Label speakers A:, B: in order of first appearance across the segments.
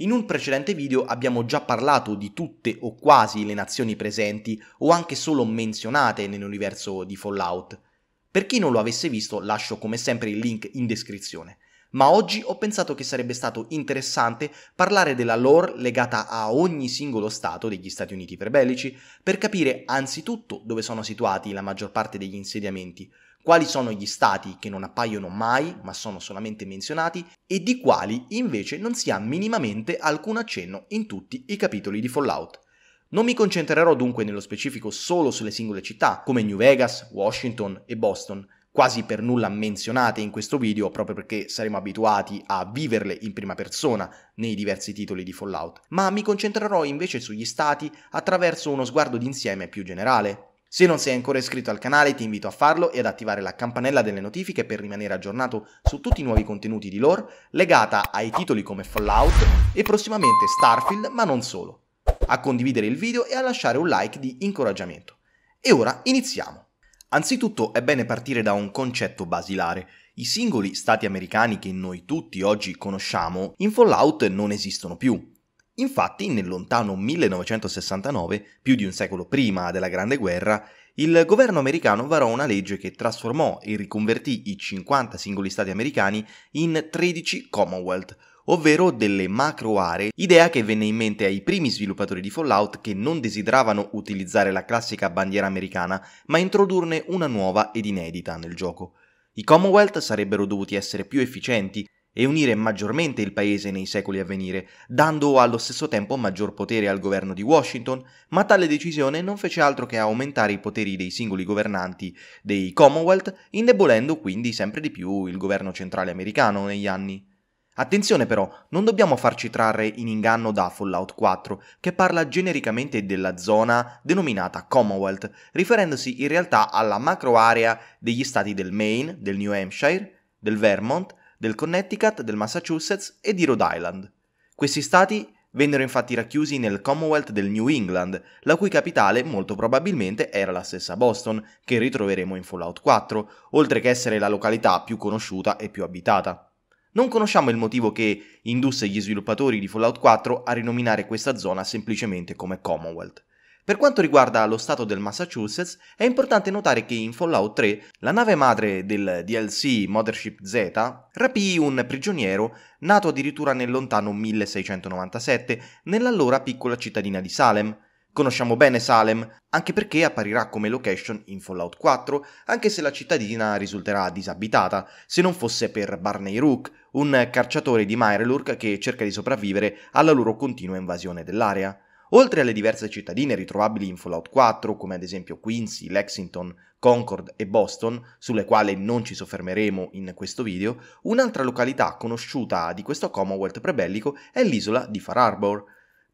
A: In un precedente video abbiamo già parlato di tutte o quasi le nazioni presenti o anche solo menzionate nell'universo di Fallout. Per chi non lo avesse visto lascio come sempre il link in descrizione ma oggi ho pensato che sarebbe stato interessante parlare della lore legata a ogni singolo stato degli Stati Uniti prebellici per capire anzitutto dove sono situati la maggior parte degli insediamenti, quali sono gli stati che non appaiono mai ma sono solamente menzionati e di quali invece non si ha minimamente alcun accenno in tutti i capitoli di Fallout. Non mi concentrerò dunque nello specifico solo sulle singole città come New Vegas, Washington e Boston, quasi per nulla menzionate in questo video proprio perché saremo abituati a viverle in prima persona nei diversi titoli di Fallout, ma mi concentrerò invece sugli stati attraverso uno sguardo d'insieme più generale. Se non sei ancora iscritto al canale ti invito a farlo e ad attivare la campanella delle notifiche per rimanere aggiornato su tutti i nuovi contenuti di lore legata ai titoli come Fallout e prossimamente Starfield ma non solo. A condividere il video e a lasciare un like di incoraggiamento. E ora iniziamo! Anzitutto è bene partire da un concetto basilare. I singoli stati americani che noi tutti oggi conosciamo in Fallout non esistono più. Infatti, nel lontano 1969, più di un secolo prima della Grande Guerra, il governo americano varò una legge che trasformò e riconvertì i 50 singoli stati americani in 13 Commonwealth, ovvero delle macro aree, idea che venne in mente ai primi sviluppatori di Fallout che non desideravano utilizzare la classica bandiera americana, ma introdurne una nuova ed inedita nel gioco. I Commonwealth sarebbero dovuti essere più efficienti e unire maggiormente il paese nei secoli a venire, dando allo stesso tempo maggior potere al governo di Washington, ma tale decisione non fece altro che aumentare i poteri dei singoli governanti dei Commonwealth, indebolendo quindi sempre di più il governo centrale americano negli anni. Attenzione però, non dobbiamo farci trarre in inganno da Fallout 4, che parla genericamente della zona denominata Commonwealth, riferendosi in realtà alla macro area degli stati del Maine, del New Hampshire, del Vermont, del Connecticut, del Massachusetts e di Rhode Island. Questi stati vennero infatti racchiusi nel Commonwealth del New England, la cui capitale molto probabilmente era la stessa Boston, che ritroveremo in Fallout 4, oltre che essere la località più conosciuta e più abitata. Non conosciamo il motivo che indusse gli sviluppatori di Fallout 4 a rinominare questa zona semplicemente come Commonwealth. Per quanto riguarda lo stato del Massachusetts, è importante notare che in Fallout 3 la nave madre del DLC Mothership Z rapì un prigioniero nato addirittura nel lontano 1697 nell'allora piccola cittadina di Salem, Conosciamo bene Salem, anche perché apparirà come location in Fallout 4, anche se la cittadina risulterà disabitata, se non fosse per Barney Rook, un cacciatore di Myrelurk che cerca di sopravvivere alla loro continua invasione dell'area. Oltre alle diverse cittadine ritrovabili in Fallout 4, come ad esempio Quincy, Lexington, Concord e Boston, sulle quali non ci soffermeremo in questo video, un'altra località conosciuta di questo Commonwealth prebellico è l'isola di Far Harbor,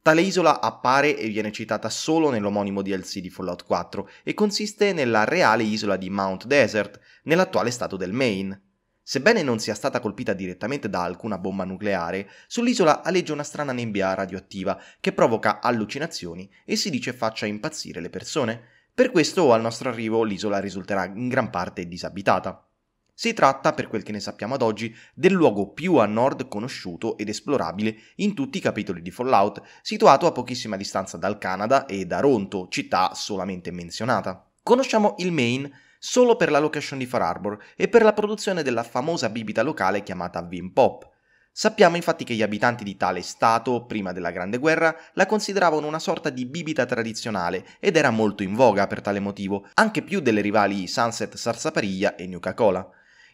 A: Tale isola appare e viene citata solo nell'omonimo DLC di Fallout 4 e consiste nella reale isola di Mount Desert, nell'attuale stato del Maine. Sebbene non sia stata colpita direttamente da alcuna bomba nucleare, sull'isola aleggia una strana nebbia radioattiva che provoca allucinazioni e si dice faccia impazzire le persone. Per questo al nostro arrivo l'isola risulterà in gran parte disabitata. Si tratta, per quel che ne sappiamo ad oggi, del luogo più a nord conosciuto ed esplorabile in tutti i capitoli di Fallout, situato a pochissima distanza dal Canada e da Ronto, città solamente menzionata. Conosciamo il Maine solo per la location di Far Harbor e per la produzione della famosa bibita locale chiamata Vim Pop. Sappiamo infatti che gli abitanti di tale stato, prima della Grande Guerra, la consideravano una sorta di bibita tradizionale ed era molto in voga per tale motivo, anche più delle rivali Sunset Sarsapariglia e Nuka Cola.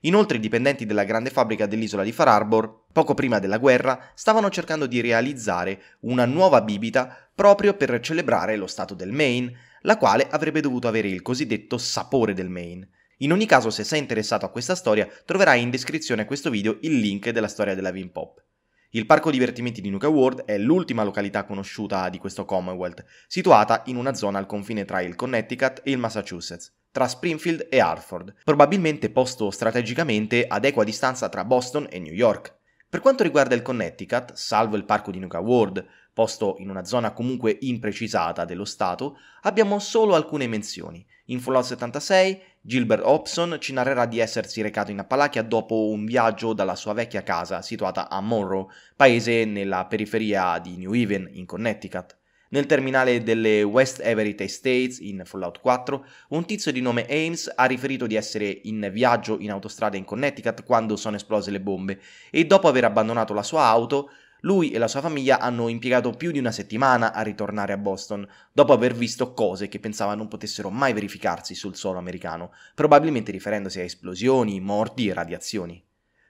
A: Inoltre i dipendenti della grande fabbrica dell'isola di Far Harbor, poco prima della guerra, stavano cercando di realizzare una nuova bibita proprio per celebrare lo stato del Maine, la quale avrebbe dovuto avere il cosiddetto sapore del Maine. In ogni caso, se sei interessato a questa storia, troverai in descrizione a questo video il link della storia della Vim Pop. Il parco divertimenti di Nuka World è l'ultima località conosciuta di questo Commonwealth, situata in una zona al confine tra il Connecticut e il Massachusetts tra Springfield e Hartford, probabilmente posto strategicamente ad equa distanza tra Boston e New York. Per quanto riguarda il Connecticut, salvo il parco di Nuka World, posto in una zona comunque imprecisata dello Stato, abbiamo solo alcune menzioni. In Fallout 76, Gilbert Hobson ci narrerà di essersi recato in Appalachia dopo un viaggio dalla sua vecchia casa situata a Monroe, paese nella periferia di New Haven, in Connecticut. Nel terminale delle West Everett Estates in Fallout 4, un tizio di nome Ames ha riferito di essere in viaggio in autostrada in Connecticut quando sono esplose le bombe e dopo aver abbandonato la sua auto, lui e la sua famiglia hanno impiegato più di una settimana a ritornare a Boston, dopo aver visto cose che pensava non potessero mai verificarsi sul suolo americano, probabilmente riferendosi a esplosioni, morti e radiazioni.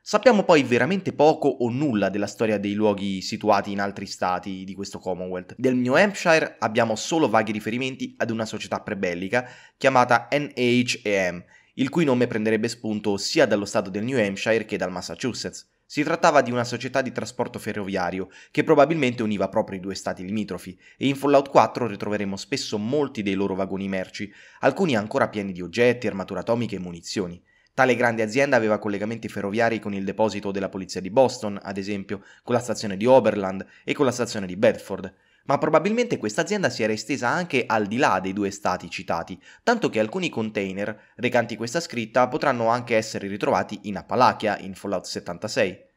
A: Sappiamo poi veramente poco o nulla della storia dei luoghi situati in altri stati di questo Commonwealth. Del New Hampshire abbiamo solo vaghi riferimenti ad una società prebellica chiamata NHAM, il cui nome prenderebbe spunto sia dallo stato del New Hampshire che dal Massachusetts. Si trattava di una società di trasporto ferroviario che probabilmente univa proprio i due stati limitrofi e in Fallout 4 ritroveremo spesso molti dei loro vagoni merci, alcuni ancora pieni di oggetti, armature atomiche e munizioni. Tale grande azienda aveva collegamenti ferroviari con il deposito della polizia di Boston, ad esempio, con la stazione di Oberland e con la stazione di Bedford, ma probabilmente questa azienda si era estesa anche al di là dei due stati citati, tanto che alcuni container recanti questa scritta potranno anche essere ritrovati in Appalachia in Fallout 76.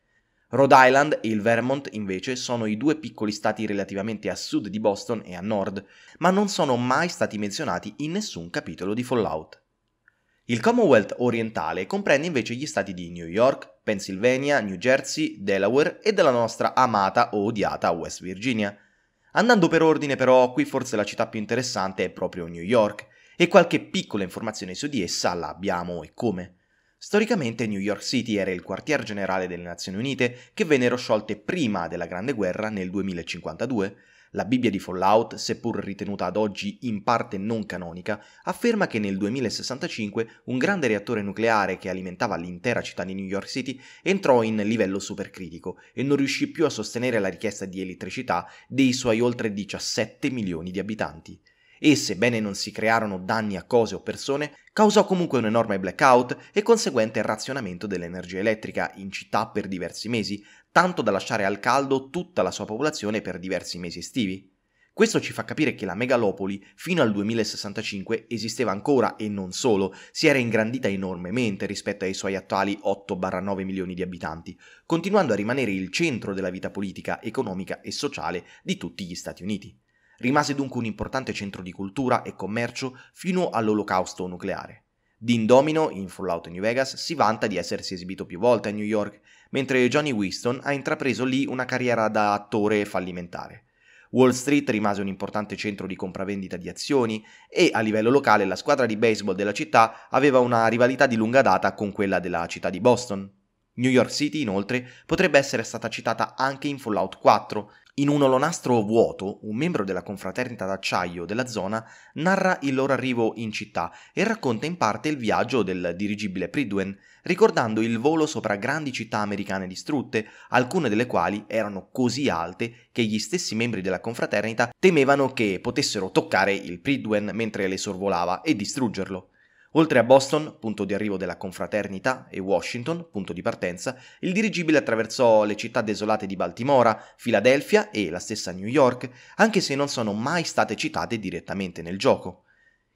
A: Rhode Island e il Vermont invece sono i due piccoli stati relativamente a sud di Boston e a nord, ma non sono mai stati menzionati in nessun capitolo di Fallout. Il Commonwealth orientale comprende invece gli stati di New York, Pennsylvania, New Jersey, Delaware e della nostra amata o odiata West Virginia. Andando per ordine però, qui forse la città più interessante è proprio New York, e qualche piccola informazione su di essa la abbiamo e come. Storicamente New York City era il quartier generale delle Nazioni Unite che vennero sciolte prima della Grande Guerra nel 2052, la Bibbia di Fallout, seppur ritenuta ad oggi in parte non canonica, afferma che nel 2065 un grande reattore nucleare che alimentava l'intera città di New York City entrò in livello supercritico e non riuscì più a sostenere la richiesta di elettricità dei suoi oltre 17 milioni di abitanti. E, sebbene non si crearono danni a cose o persone, causò comunque un enorme blackout e conseguente razionamento dell'energia elettrica in città per diversi mesi, tanto da lasciare al caldo tutta la sua popolazione per diversi mesi estivi. Questo ci fa capire che la megalopoli fino al 2065 esisteva ancora e non solo, si era ingrandita enormemente rispetto ai suoi attuali 8-9 milioni di abitanti, continuando a rimanere il centro della vita politica, economica e sociale di tutti gli Stati Uniti. Rimase dunque un importante centro di cultura e commercio fino all'olocausto nucleare. Dean Domino, in Fallout New Vegas, si vanta di essersi esibito più volte a New York, mentre Johnny Winston ha intrapreso lì una carriera da attore fallimentare. Wall Street rimase un importante centro di compravendita di azioni e a livello locale la squadra di baseball della città aveva una rivalità di lunga data con quella della città di Boston. New York City, inoltre, potrebbe essere stata citata anche in Fallout 4, in un olonastro vuoto, un membro della confraternita d'acciaio della zona narra il loro arrivo in città e racconta in parte il viaggio del dirigibile Pridwen, ricordando il volo sopra grandi città americane distrutte, alcune delle quali erano così alte che gli stessi membri della confraternita temevano che potessero toccare il Pridwen mentre le sorvolava e distruggerlo. Oltre a Boston, punto di arrivo della confraternita, e Washington, punto di partenza, il dirigibile attraversò le città desolate di Baltimora, Filadelfia e la stessa New York, anche se non sono mai state citate direttamente nel gioco.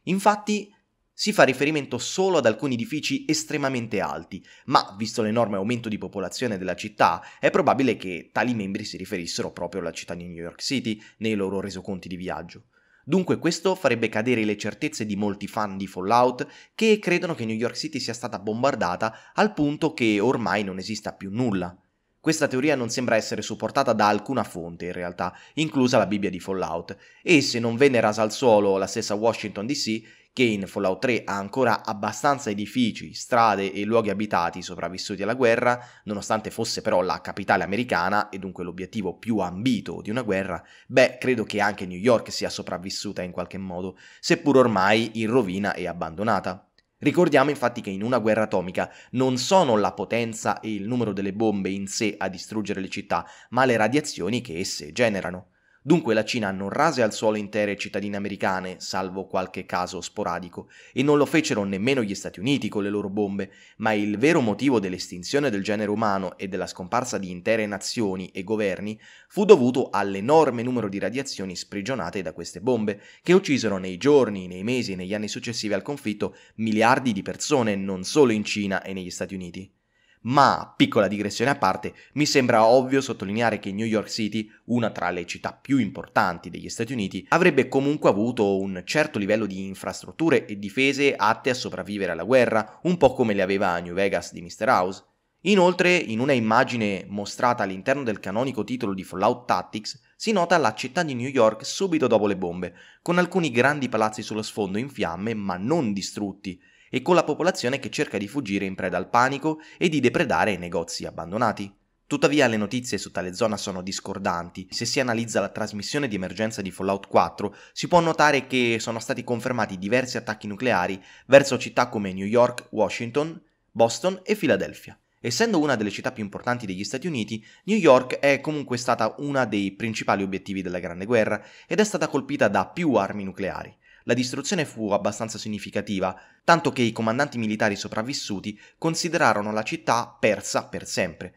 A: Infatti, si fa riferimento solo ad alcuni edifici estremamente alti, ma visto l'enorme aumento di popolazione della città, è probabile che tali membri si riferissero proprio alla città di New York City nei loro resoconti di viaggio. Dunque questo farebbe cadere le certezze di molti fan di Fallout che credono che New York City sia stata bombardata al punto che ormai non esista più nulla. Questa teoria non sembra essere supportata da alcuna fonte, in realtà, inclusa la Bibbia di Fallout, e se non venne rasa al suolo la stessa Washington DC, che in Fallout 3 ha ancora abbastanza edifici, strade e luoghi abitati sopravvissuti alla guerra, nonostante fosse però la capitale americana e dunque l'obiettivo più ambito di una guerra, beh, credo che anche New York sia sopravvissuta in qualche modo, seppur ormai in rovina e abbandonata. Ricordiamo infatti che in una guerra atomica non sono la potenza e il numero delle bombe in sé a distruggere le città, ma le radiazioni che esse generano. Dunque la Cina non rase al suolo intere cittadine americane, salvo qualche caso sporadico, e non lo fecero nemmeno gli Stati Uniti con le loro bombe, ma il vero motivo dell'estinzione del genere umano e della scomparsa di intere nazioni e governi fu dovuto all'enorme numero di radiazioni sprigionate da queste bombe, che uccisero nei giorni, nei mesi e negli anni successivi al conflitto miliardi di persone non solo in Cina e negli Stati Uniti. Ma, piccola digressione a parte, mi sembra ovvio sottolineare che New York City, una tra le città più importanti degli Stati Uniti, avrebbe comunque avuto un certo livello di infrastrutture e difese atte a sopravvivere alla guerra, un po' come le aveva New Vegas di Mr. House. Inoltre, in una immagine mostrata all'interno del canonico titolo di Fallout Tactics, si nota la città di New York subito dopo le bombe, con alcuni grandi palazzi sullo sfondo in fiamme ma non distrutti, e con la popolazione che cerca di fuggire in preda al panico e di depredare i negozi abbandonati. Tuttavia le notizie su tale zona sono discordanti. Se si analizza la trasmissione di emergenza di Fallout 4, si può notare che sono stati confermati diversi attacchi nucleari verso città come New York, Washington, Boston e Philadelphia. Essendo una delle città più importanti degli Stati Uniti, New York è comunque stata una dei principali obiettivi della Grande Guerra ed è stata colpita da più armi nucleari la distruzione fu abbastanza significativa, tanto che i comandanti militari sopravvissuti considerarono la città persa per sempre.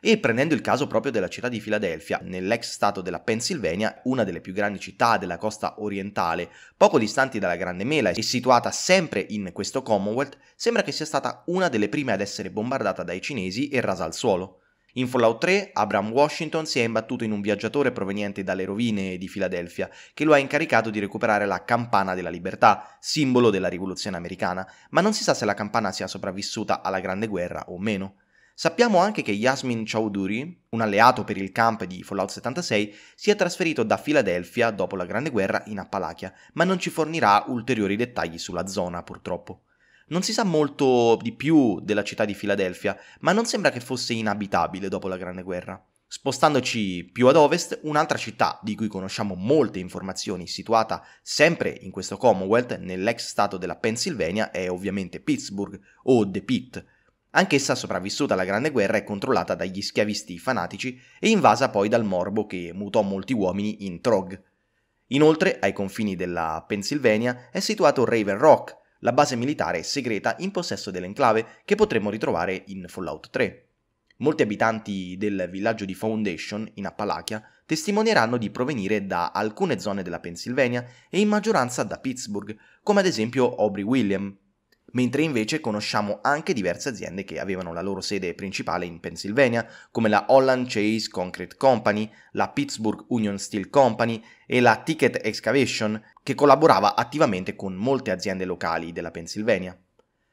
A: E prendendo il caso proprio della città di Filadelfia, nell'ex stato della Pennsylvania, una delle più grandi città della costa orientale, poco distanti dalla Grande Mela e situata sempre in questo Commonwealth, sembra che sia stata una delle prime ad essere bombardata dai cinesi e rasa al suolo. In Fallout 3, Abraham Washington si è imbattuto in un viaggiatore proveniente dalle rovine di Filadelfia, che lo ha incaricato di recuperare la campana della libertà, simbolo della rivoluzione americana, ma non si sa se la campana sia sopravvissuta alla Grande Guerra o meno. Sappiamo anche che Yasmin Chowdhury, un alleato per il camp di Fallout 76, si è trasferito da Filadelfia dopo la Grande Guerra in Appalachia, ma non ci fornirà ulteriori dettagli sulla zona purtroppo. Non si sa molto di più della città di Filadelfia, ma non sembra che fosse inabitabile dopo la Grande Guerra. Spostandoci più ad ovest, un'altra città di cui conosciamo molte informazioni, situata sempre in questo Commonwealth, nell'ex stato della Pennsylvania, è ovviamente Pittsburgh o The Pitt. Anch'essa sopravvissuta alla Grande Guerra è controllata dagli schiavisti fanatici e invasa poi dal morbo che mutò molti uomini in Trog. Inoltre, ai confini della Pennsylvania, è situato Raven Rock, la base militare segreta in possesso dell'enclave che potremmo ritrovare in Fallout 3. Molti abitanti del villaggio di Foundation, in Appalachia, testimonieranno di provenire da alcune zone della Pennsylvania e in maggioranza da Pittsburgh, come ad esempio Aubrey William, mentre invece conosciamo anche diverse aziende che avevano la loro sede principale in Pennsylvania, come la Holland Chase Concrete Company, la Pittsburgh Union Steel Company e la Ticket Excavation, che collaborava attivamente con molte aziende locali della Pennsylvania.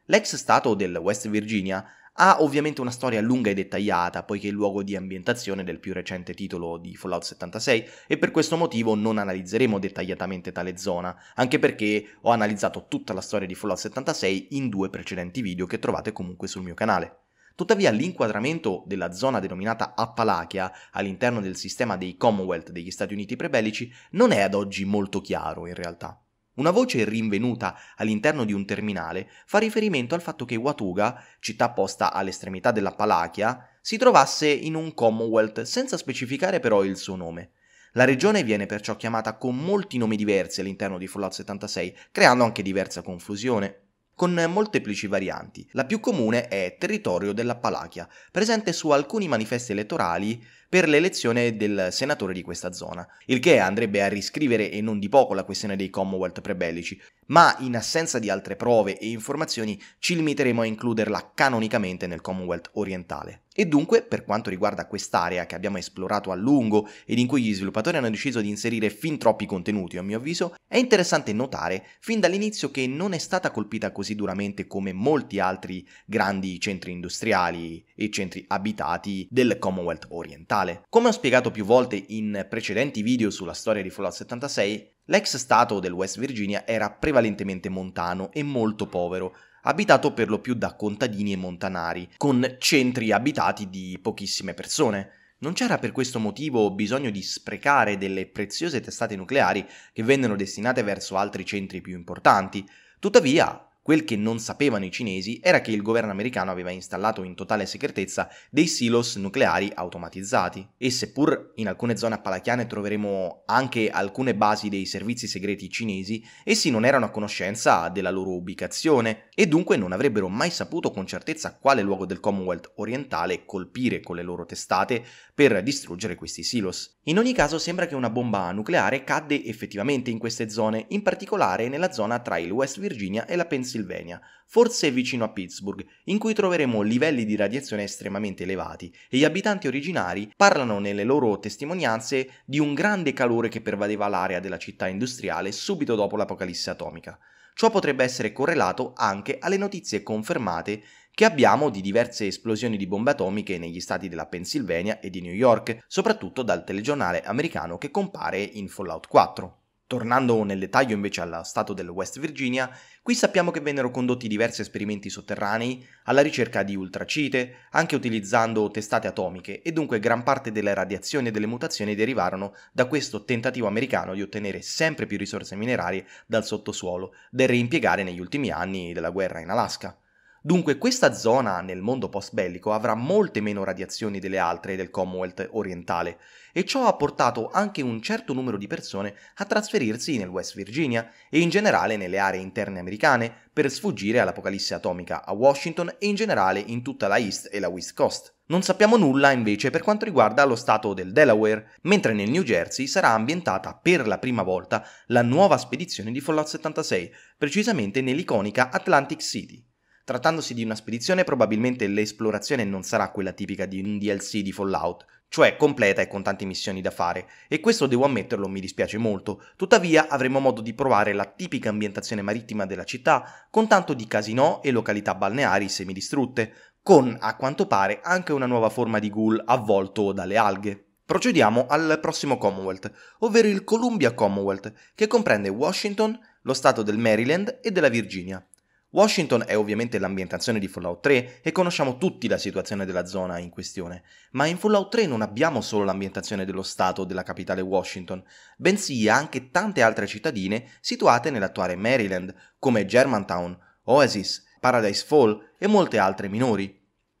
A: L'ex stato del West Virginia ha ovviamente una storia lunga e dettagliata, poiché è il luogo di ambientazione del più recente titolo di Fallout 76 e per questo motivo non analizzeremo dettagliatamente tale zona, anche perché ho analizzato tutta la storia di Fallout 76 in due precedenti video che trovate comunque sul mio canale. Tuttavia l'inquadramento della zona denominata Appalachia all'interno del sistema dei Commonwealth degli Stati Uniti prebellici non è ad oggi molto chiaro in realtà. Una voce rinvenuta all'interno di un terminale fa riferimento al fatto che Watuga, città posta all'estremità della Palachia, si trovasse in un Commonwealth senza specificare però il suo nome. La regione viene perciò chiamata con molti nomi diversi all'interno di Fallout 76, creando anche diversa confusione con molteplici varianti. La più comune è territorio della Palachia, presente su alcuni manifesti elettorali per l'elezione del senatore di questa zona, il che andrebbe a riscrivere e non di poco la questione dei Commonwealth prebellici, ma in assenza di altre prove e informazioni ci limiteremo a includerla canonicamente nel Commonwealth orientale. E dunque, per quanto riguarda quest'area che abbiamo esplorato a lungo ed in cui gli sviluppatori hanno deciso di inserire fin troppi contenuti, a mio avviso, è interessante notare fin dall'inizio che non è stata colpita così duramente come molti altri grandi centri industriali e centri abitati del Commonwealth orientale. Come ho spiegato più volte in precedenti video sulla storia di Fallout 76, l'ex stato del West Virginia era prevalentemente montano e molto povero, abitato per lo più da contadini e montanari, con centri abitati di pochissime persone. Non c'era per questo motivo bisogno di sprecare delle preziose testate nucleari che vennero destinate verso altri centri più importanti. Tuttavia, Quel che non sapevano i cinesi era che il governo americano aveva installato in totale segretezza dei silos nucleari automatizzati. E seppur in alcune zone appalachiane troveremo anche alcune basi dei servizi segreti cinesi, essi non erano a conoscenza della loro ubicazione e dunque non avrebbero mai saputo con certezza quale luogo del Commonwealth orientale colpire con le loro testate per distruggere questi silos. In ogni caso sembra che una bomba nucleare cadde effettivamente in queste zone, in particolare nella zona tra il West Virginia e la Pennsylvania forse vicino a Pittsburgh, in cui troveremo livelli di radiazione estremamente elevati e gli abitanti originari parlano nelle loro testimonianze di un grande calore che pervadeva l'area della città industriale subito dopo l'apocalisse atomica. Ciò potrebbe essere correlato anche alle notizie confermate che abbiamo di diverse esplosioni di bombe atomiche negli stati della Pennsylvania e di New York, soprattutto dal telegiornale americano che compare in Fallout 4. Tornando nel dettaglio invece allo stato del West Virginia, qui sappiamo che vennero condotti diversi esperimenti sotterranei alla ricerca di ultracite, anche utilizzando testate atomiche, e dunque gran parte delle radiazioni e delle mutazioni derivarono da questo tentativo americano di ottenere sempre più risorse minerarie dal sottosuolo, da reimpiegare negli ultimi anni della guerra in Alaska. Dunque questa zona nel mondo post-bellico avrà molte meno radiazioni delle altre del Commonwealth orientale e ciò ha portato anche un certo numero di persone a trasferirsi nel West Virginia e in generale nelle aree interne americane per sfuggire all'apocalisse atomica a Washington e in generale in tutta la East e la West Coast. Non sappiamo nulla invece per quanto riguarda lo stato del Delaware, mentre nel New Jersey sarà ambientata per la prima volta la nuova spedizione di Fallout 76, precisamente nell'iconica Atlantic City. Trattandosi di una spedizione, probabilmente l'esplorazione non sarà quella tipica di un DLC di Fallout, cioè completa e con tante missioni da fare, e questo devo ammetterlo mi dispiace molto, tuttavia avremo modo di provare la tipica ambientazione marittima della città, con tanto di casinò e località balneari semidistrutte, con a quanto pare anche una nuova forma di ghoul avvolto dalle alghe. Procediamo al prossimo Commonwealth, ovvero il Columbia Commonwealth, che comprende Washington, lo stato del Maryland e della Virginia. Washington è ovviamente l'ambientazione di Fallout 3 e conosciamo tutti la situazione della zona in questione, ma in Fallout 3 non abbiamo solo l'ambientazione dello stato della capitale Washington, bensì anche tante altre cittadine situate nell'attuale Maryland, come Germantown, Oasis, Paradise Fall e molte altre minori.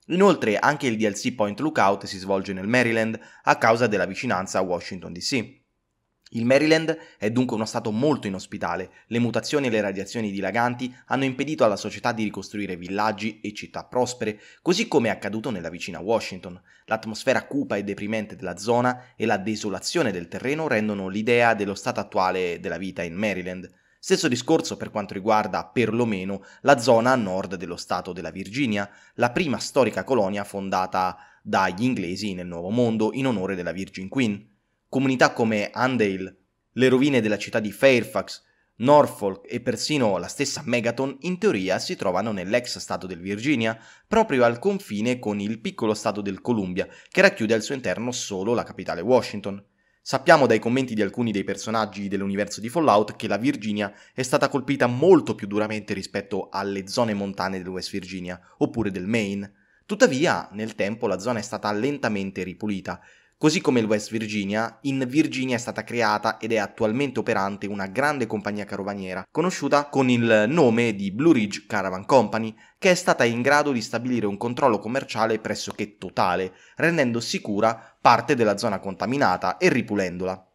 A: Inoltre anche il DLC Point Lookout si svolge nel Maryland a causa della vicinanza a Washington DC. Il Maryland è dunque uno stato molto inospitale, le mutazioni e le radiazioni dilaganti hanno impedito alla società di ricostruire villaggi e città prospere, così come è accaduto nella vicina Washington. L'atmosfera cupa e deprimente della zona e la desolazione del terreno rendono l'idea dello stato attuale della vita in Maryland. Stesso discorso per quanto riguarda perlomeno la zona a nord dello stato della Virginia, la prima storica colonia fondata dagli inglesi nel Nuovo Mondo in onore della Virgin Queen. Comunità come Andale, le rovine della città di Fairfax, Norfolk e persino la stessa Megaton in teoria si trovano nell'ex stato del Virginia, proprio al confine con il piccolo stato del Columbia, che racchiude al suo interno solo la capitale Washington. Sappiamo dai commenti di alcuni dei personaggi dell'universo di Fallout che la Virginia è stata colpita molto più duramente rispetto alle zone montane del West Virginia oppure del Maine. Tuttavia, nel tempo la zona è stata lentamente ripulita Così come il West Virginia, in Virginia è stata creata ed è attualmente operante una grande compagnia carovaniera, conosciuta con il nome di Blue Ridge Caravan Company, che è stata in grado di stabilire un controllo commerciale pressoché totale, rendendo sicura parte della zona contaminata e ripulendola.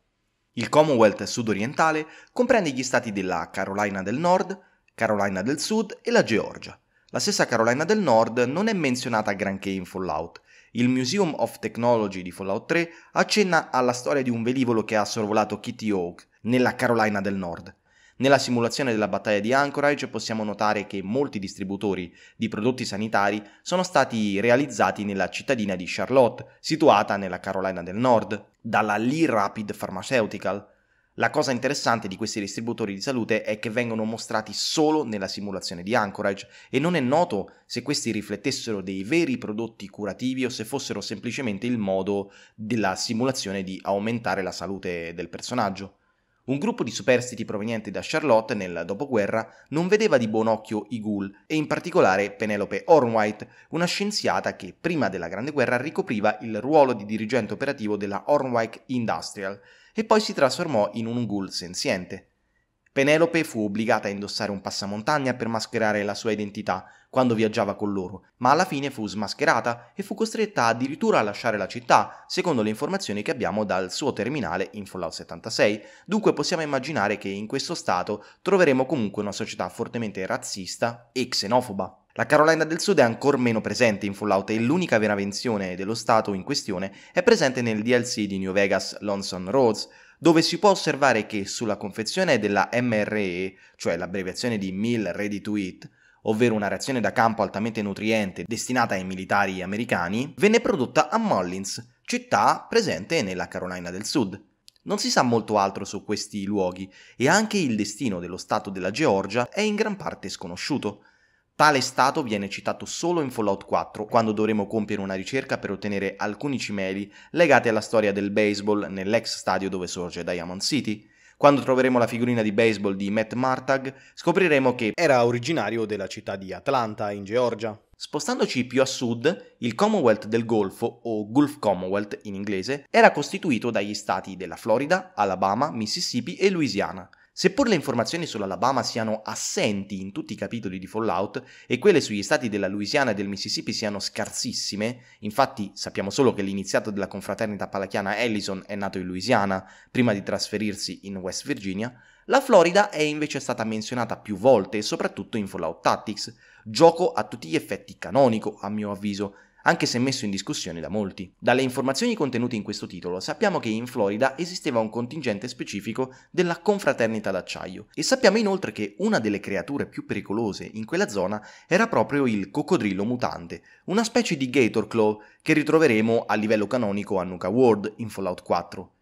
A: Il Commonwealth sudorientale comprende gli stati della Carolina del Nord, Carolina del Sud e la Georgia. La stessa Carolina del Nord non è menzionata granché in Fallout, il Museum of Technology di Fallout 3 accenna alla storia di un velivolo che ha sorvolato Kitty Hawk nella Carolina del Nord. Nella simulazione della battaglia di Anchorage possiamo notare che molti distributori di prodotti sanitari sono stati realizzati nella cittadina di Charlotte, situata nella Carolina del Nord, dalla Lee Rapid Pharmaceutical, la cosa interessante di questi distributori di salute è che vengono mostrati solo nella simulazione di Anchorage e non è noto se questi riflettessero dei veri prodotti curativi o se fossero semplicemente il modo della simulazione di aumentare la salute del personaggio. Un gruppo di superstiti provenienti da Charlotte nel dopoguerra non vedeva di buon occhio i ghoul e in particolare Penelope Hornwhite, una scienziata che prima della Grande Guerra ricopriva il ruolo di dirigente operativo della Hornwhite Industrial e poi si trasformò in un ghoul senziente. Penelope fu obbligata a indossare un passamontagna per mascherare la sua identità quando viaggiava con loro, ma alla fine fu smascherata e fu costretta addirittura a lasciare la città, secondo le informazioni che abbiamo dal suo terminale in Fallout 76. Dunque possiamo immaginare che in questo stato troveremo comunque una società fortemente razzista e xenofoba. La Carolina del Sud è ancora meno presente in Fallout e l'unica vera venzione dello stato in questione è presente nel DLC di New Vegas Lonesome Roads, dove si può osservare che sulla confezione della MRE, cioè l'abbreviazione di Meal Ready to Eat, ovvero una reazione da campo altamente nutriente destinata ai militari americani, venne prodotta a Mullins, città presente nella Carolina del Sud. Non si sa molto altro su questi luoghi e anche il destino dello Stato della Georgia è in gran parte sconosciuto. Tale stato viene citato solo in Fallout 4, quando dovremo compiere una ricerca per ottenere alcuni cimeli legati alla storia del baseball nell'ex stadio dove sorge Diamond City. Quando troveremo la figurina di baseball di Matt Martag, scopriremo che era originario della città di Atlanta, in Georgia. Spostandoci più a sud, il Commonwealth del Golfo, o Gulf Commonwealth in inglese, era costituito dagli stati della Florida, Alabama, Mississippi e Louisiana. Seppur le informazioni sull'Alabama siano assenti in tutti i capitoli di Fallout e quelle sugli stati della Louisiana e del Mississippi siano scarsissime, infatti sappiamo solo che l'iniziato della confraternita palachiana Ellison è nato in Louisiana prima di trasferirsi in West Virginia, la Florida è invece stata menzionata più volte, soprattutto in Fallout Tactics, gioco a tutti gli effetti canonico, a mio avviso, anche se messo in discussione da molti. Dalle informazioni contenute in questo titolo sappiamo che in Florida esisteva un contingente specifico della confraternita d'acciaio e sappiamo inoltre che una delle creature più pericolose in quella zona era proprio il coccodrillo mutante, una specie di Gator Claw che ritroveremo a livello canonico a Nuka World in Fallout 4.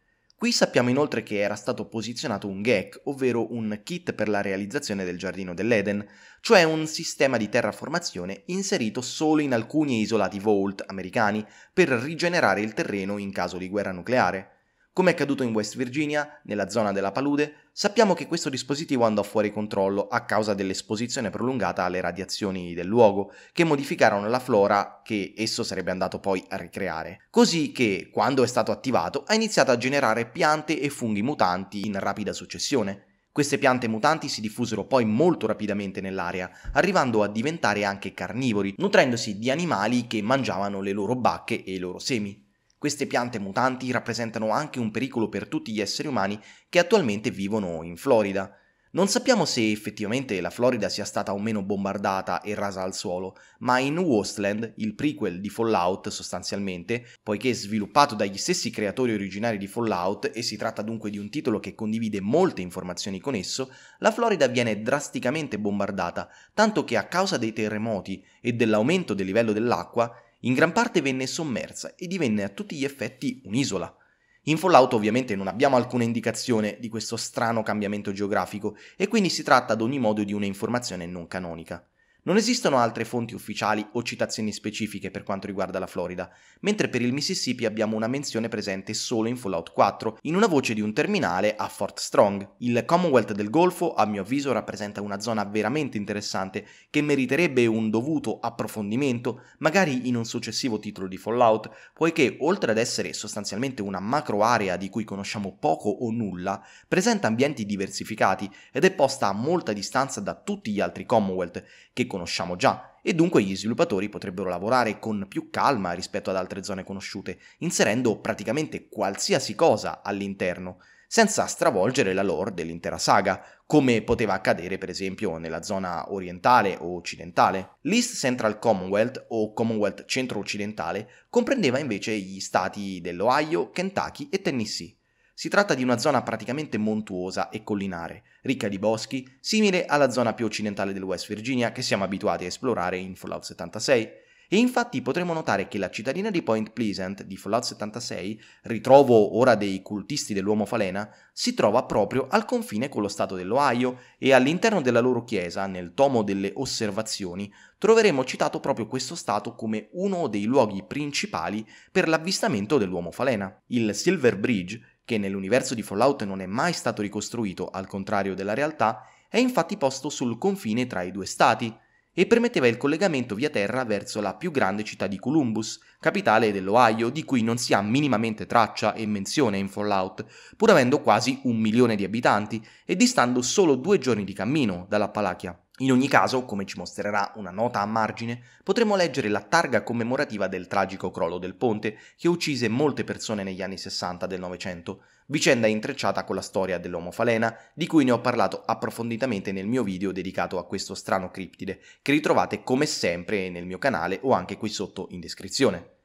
A: Qui sappiamo inoltre che era stato posizionato un GEC, ovvero un kit per la realizzazione del giardino dell'Eden, cioè un sistema di terraformazione inserito solo in alcuni isolati Vault americani per rigenerare il terreno in caso di guerra nucleare. Come è accaduto in West Virginia, nella zona della palude, sappiamo che questo dispositivo andò fuori controllo a causa dell'esposizione prolungata alle radiazioni del luogo, che modificarono la flora che esso sarebbe andato poi a ricreare. Così che, quando è stato attivato, ha iniziato a generare piante e funghi mutanti in rapida successione. Queste piante mutanti si diffusero poi molto rapidamente nell'area, arrivando a diventare anche carnivori, nutrendosi di animali che mangiavano le loro bacche e i loro semi. Queste piante mutanti rappresentano anche un pericolo per tutti gli esseri umani che attualmente vivono in Florida. Non sappiamo se effettivamente la Florida sia stata o meno bombardata e rasa al suolo, ma in Wasteland, il prequel di Fallout sostanzialmente, poiché sviluppato dagli stessi creatori originari di Fallout e si tratta dunque di un titolo che condivide molte informazioni con esso, la Florida viene drasticamente bombardata, tanto che a causa dei terremoti e dell'aumento del livello dell'acqua, in gran parte venne sommersa e divenne a tutti gli effetti un'isola. In Fallout ovviamente non abbiamo alcuna indicazione di questo strano cambiamento geografico e quindi si tratta ad ogni modo di una informazione non canonica. Non esistono altre fonti ufficiali o citazioni specifiche per quanto riguarda la Florida, mentre per il Mississippi abbiamo una menzione presente solo in Fallout 4, in una voce di un terminale a Fort Strong. Il Commonwealth del Golfo, a mio avviso, rappresenta una zona veramente interessante che meriterebbe un dovuto approfondimento, magari in un successivo titolo di Fallout, poiché oltre ad essere sostanzialmente una macro area di cui conosciamo poco o nulla, presenta ambienti diversificati ed è posta a molta distanza da tutti gli altri Commonwealth, che conosciamo già e dunque gli sviluppatori potrebbero lavorare con più calma rispetto ad altre zone conosciute, inserendo praticamente qualsiasi cosa all'interno, senza stravolgere la lore dell'intera saga, come poteva accadere per esempio nella zona orientale o occidentale. L'East Central Commonwealth o Commonwealth centro-occidentale comprendeva invece gli stati dell'Ohio, Kentucky e Tennessee. Si tratta di una zona praticamente montuosa e collinare, ricca di boschi, simile alla zona più occidentale del West Virginia che siamo abituati a esplorare in Fallout 76, e infatti potremo notare che la cittadina di Point Pleasant di Fallout 76, ritrovo ora dei cultisti dell'uomo falena, si trova proprio al confine con lo stato dell'Ohio e all'interno della loro chiesa, nel tomo delle osservazioni, troveremo citato proprio questo stato come uno dei luoghi principali per l'avvistamento dell'uomo falena. Il Silver Bridge che nell'universo di Fallout non è mai stato ricostruito al contrario della realtà, è infatti posto sul confine tra i due stati. e permetteva il collegamento via terra verso la più grande città di Columbus, capitale dell'Ohio, di cui non si ha minimamente traccia e menzione in Fallout, pur avendo quasi un milione di abitanti e distando solo due giorni di cammino dall'Appalachia. In ogni caso, come ci mostrerà una nota a margine, potremo leggere la targa commemorativa del tragico crollo del ponte che uccise molte persone negli anni 60 del Novecento, vicenda intrecciata con la storia dell'Homo falena, di cui ne ho parlato approfonditamente nel mio video dedicato a questo strano criptide, che ritrovate come sempre nel mio canale o anche qui sotto in descrizione.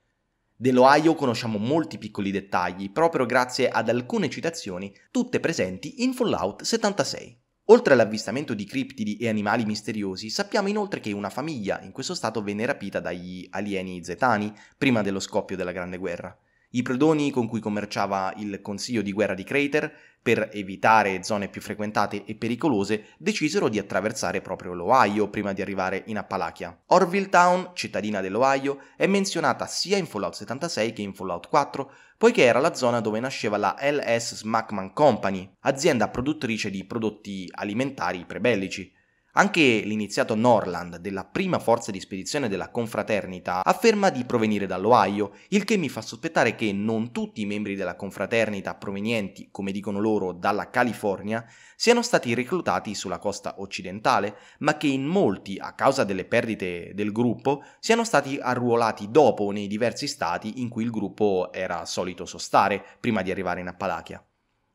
A: Dell'Ohio conosciamo molti piccoli dettagli proprio grazie ad alcune citazioni, tutte presenti in Fallout 76. Oltre all'avvistamento di criptidi e animali misteriosi, sappiamo inoltre che una famiglia in questo stato venne rapita dagli alieni zetani prima dello scoppio della Grande Guerra. I predoni con cui commerciava il consiglio di guerra di Crater, per evitare zone più frequentate e pericolose, decisero di attraversare proprio l'Ohio prima di arrivare in Appalachia. Orville Town, cittadina dell'Ohio, è menzionata sia in Fallout 76 che in Fallout 4, poiché era la zona dove nasceva la LS Smackman Company, azienda produttrice di prodotti alimentari prebellici. Anche l'iniziato Norland della prima forza di spedizione della confraternita afferma di provenire dall'Ohio, il che mi fa sospettare che non tutti i membri della confraternita provenienti, come dicono loro, dalla California, siano stati reclutati sulla costa occidentale, ma che in molti, a causa delle perdite del gruppo, siano stati arruolati dopo nei diversi stati in cui il gruppo era solito sostare prima di arrivare in Appalachia.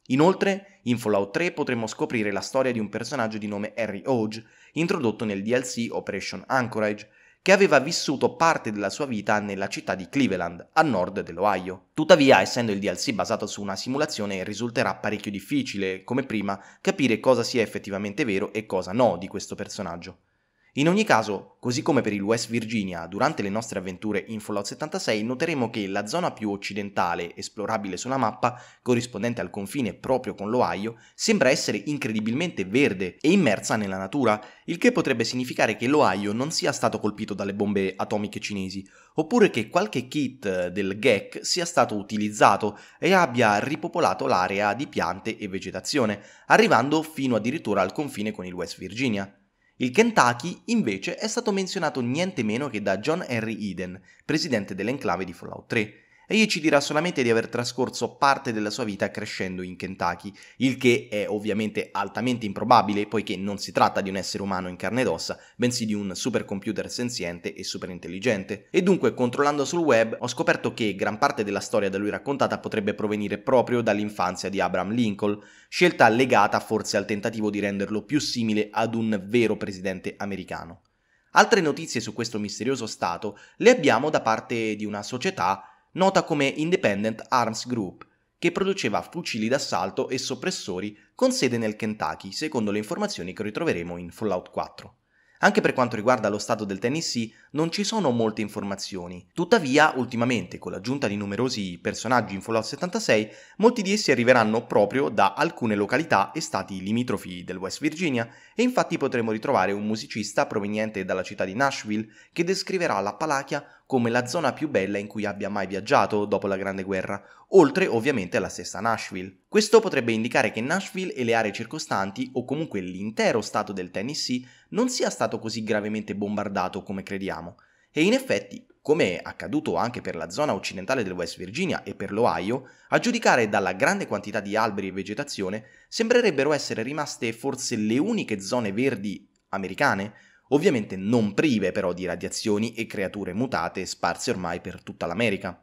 A: Inoltre, in Fallout 3 potremo scoprire la storia di un personaggio di nome Harry Hodge, introdotto nel DLC Operation Anchorage, che aveva vissuto parte della sua vita nella città di Cleveland, a nord dell'Ohio. Tuttavia, essendo il DLC basato su una simulazione, risulterà parecchio difficile, come prima, capire cosa sia effettivamente vero e cosa no di questo personaggio. In ogni caso, così come per il West Virginia, durante le nostre avventure in Fallout 76 noteremo che la zona più occidentale esplorabile sulla mappa, corrispondente al confine proprio con l'Ohio, sembra essere incredibilmente verde e immersa nella natura, il che potrebbe significare che l'Ohio non sia stato colpito dalle bombe atomiche cinesi, oppure che qualche kit del GEC sia stato utilizzato e abbia ripopolato l'area di piante e vegetazione, arrivando fino addirittura al confine con il West Virginia. Il Kentucky invece è stato menzionato niente meno che da John Henry Eden, presidente dell'enclave di Fallout 3, Egli ci dirà solamente di aver trascorso parte della sua vita crescendo in Kentucky, il che è ovviamente altamente improbabile poiché non si tratta di un essere umano in carne ed ossa, bensì di un supercomputer senziente e superintelligente. E dunque, controllando sul web, ho scoperto che gran parte della storia da lui raccontata potrebbe provenire proprio dall'infanzia di Abraham Lincoln, scelta legata forse al tentativo di renderlo più simile ad un vero presidente americano. Altre notizie su questo misterioso stato le abbiamo da parte di una società nota come Independent Arms Group, che produceva fucili d'assalto e soppressori con sede nel Kentucky, secondo le informazioni che ritroveremo in Fallout 4. Anche per quanto riguarda lo stato del Tennessee non ci sono molte informazioni, tuttavia ultimamente con l'aggiunta di numerosi personaggi in Fallout 76 molti di essi arriveranno proprio da alcune località e stati limitrofi del West Virginia e infatti potremo ritrovare un musicista proveniente dalla città di Nashville che descriverà la Palachia come la zona più bella in cui abbia mai viaggiato dopo la Grande Guerra, oltre ovviamente alla stessa Nashville. Questo potrebbe indicare che Nashville e le aree circostanti, o comunque l'intero stato del Tennessee, non sia stato così gravemente bombardato come crediamo. E in effetti, come è accaduto anche per la zona occidentale del West Virginia e per l'Ohio, a giudicare dalla grande quantità di alberi e vegetazione, sembrerebbero essere rimaste forse le uniche zone verdi americane, ovviamente non prive però di radiazioni e creature mutate sparse ormai per tutta l'America.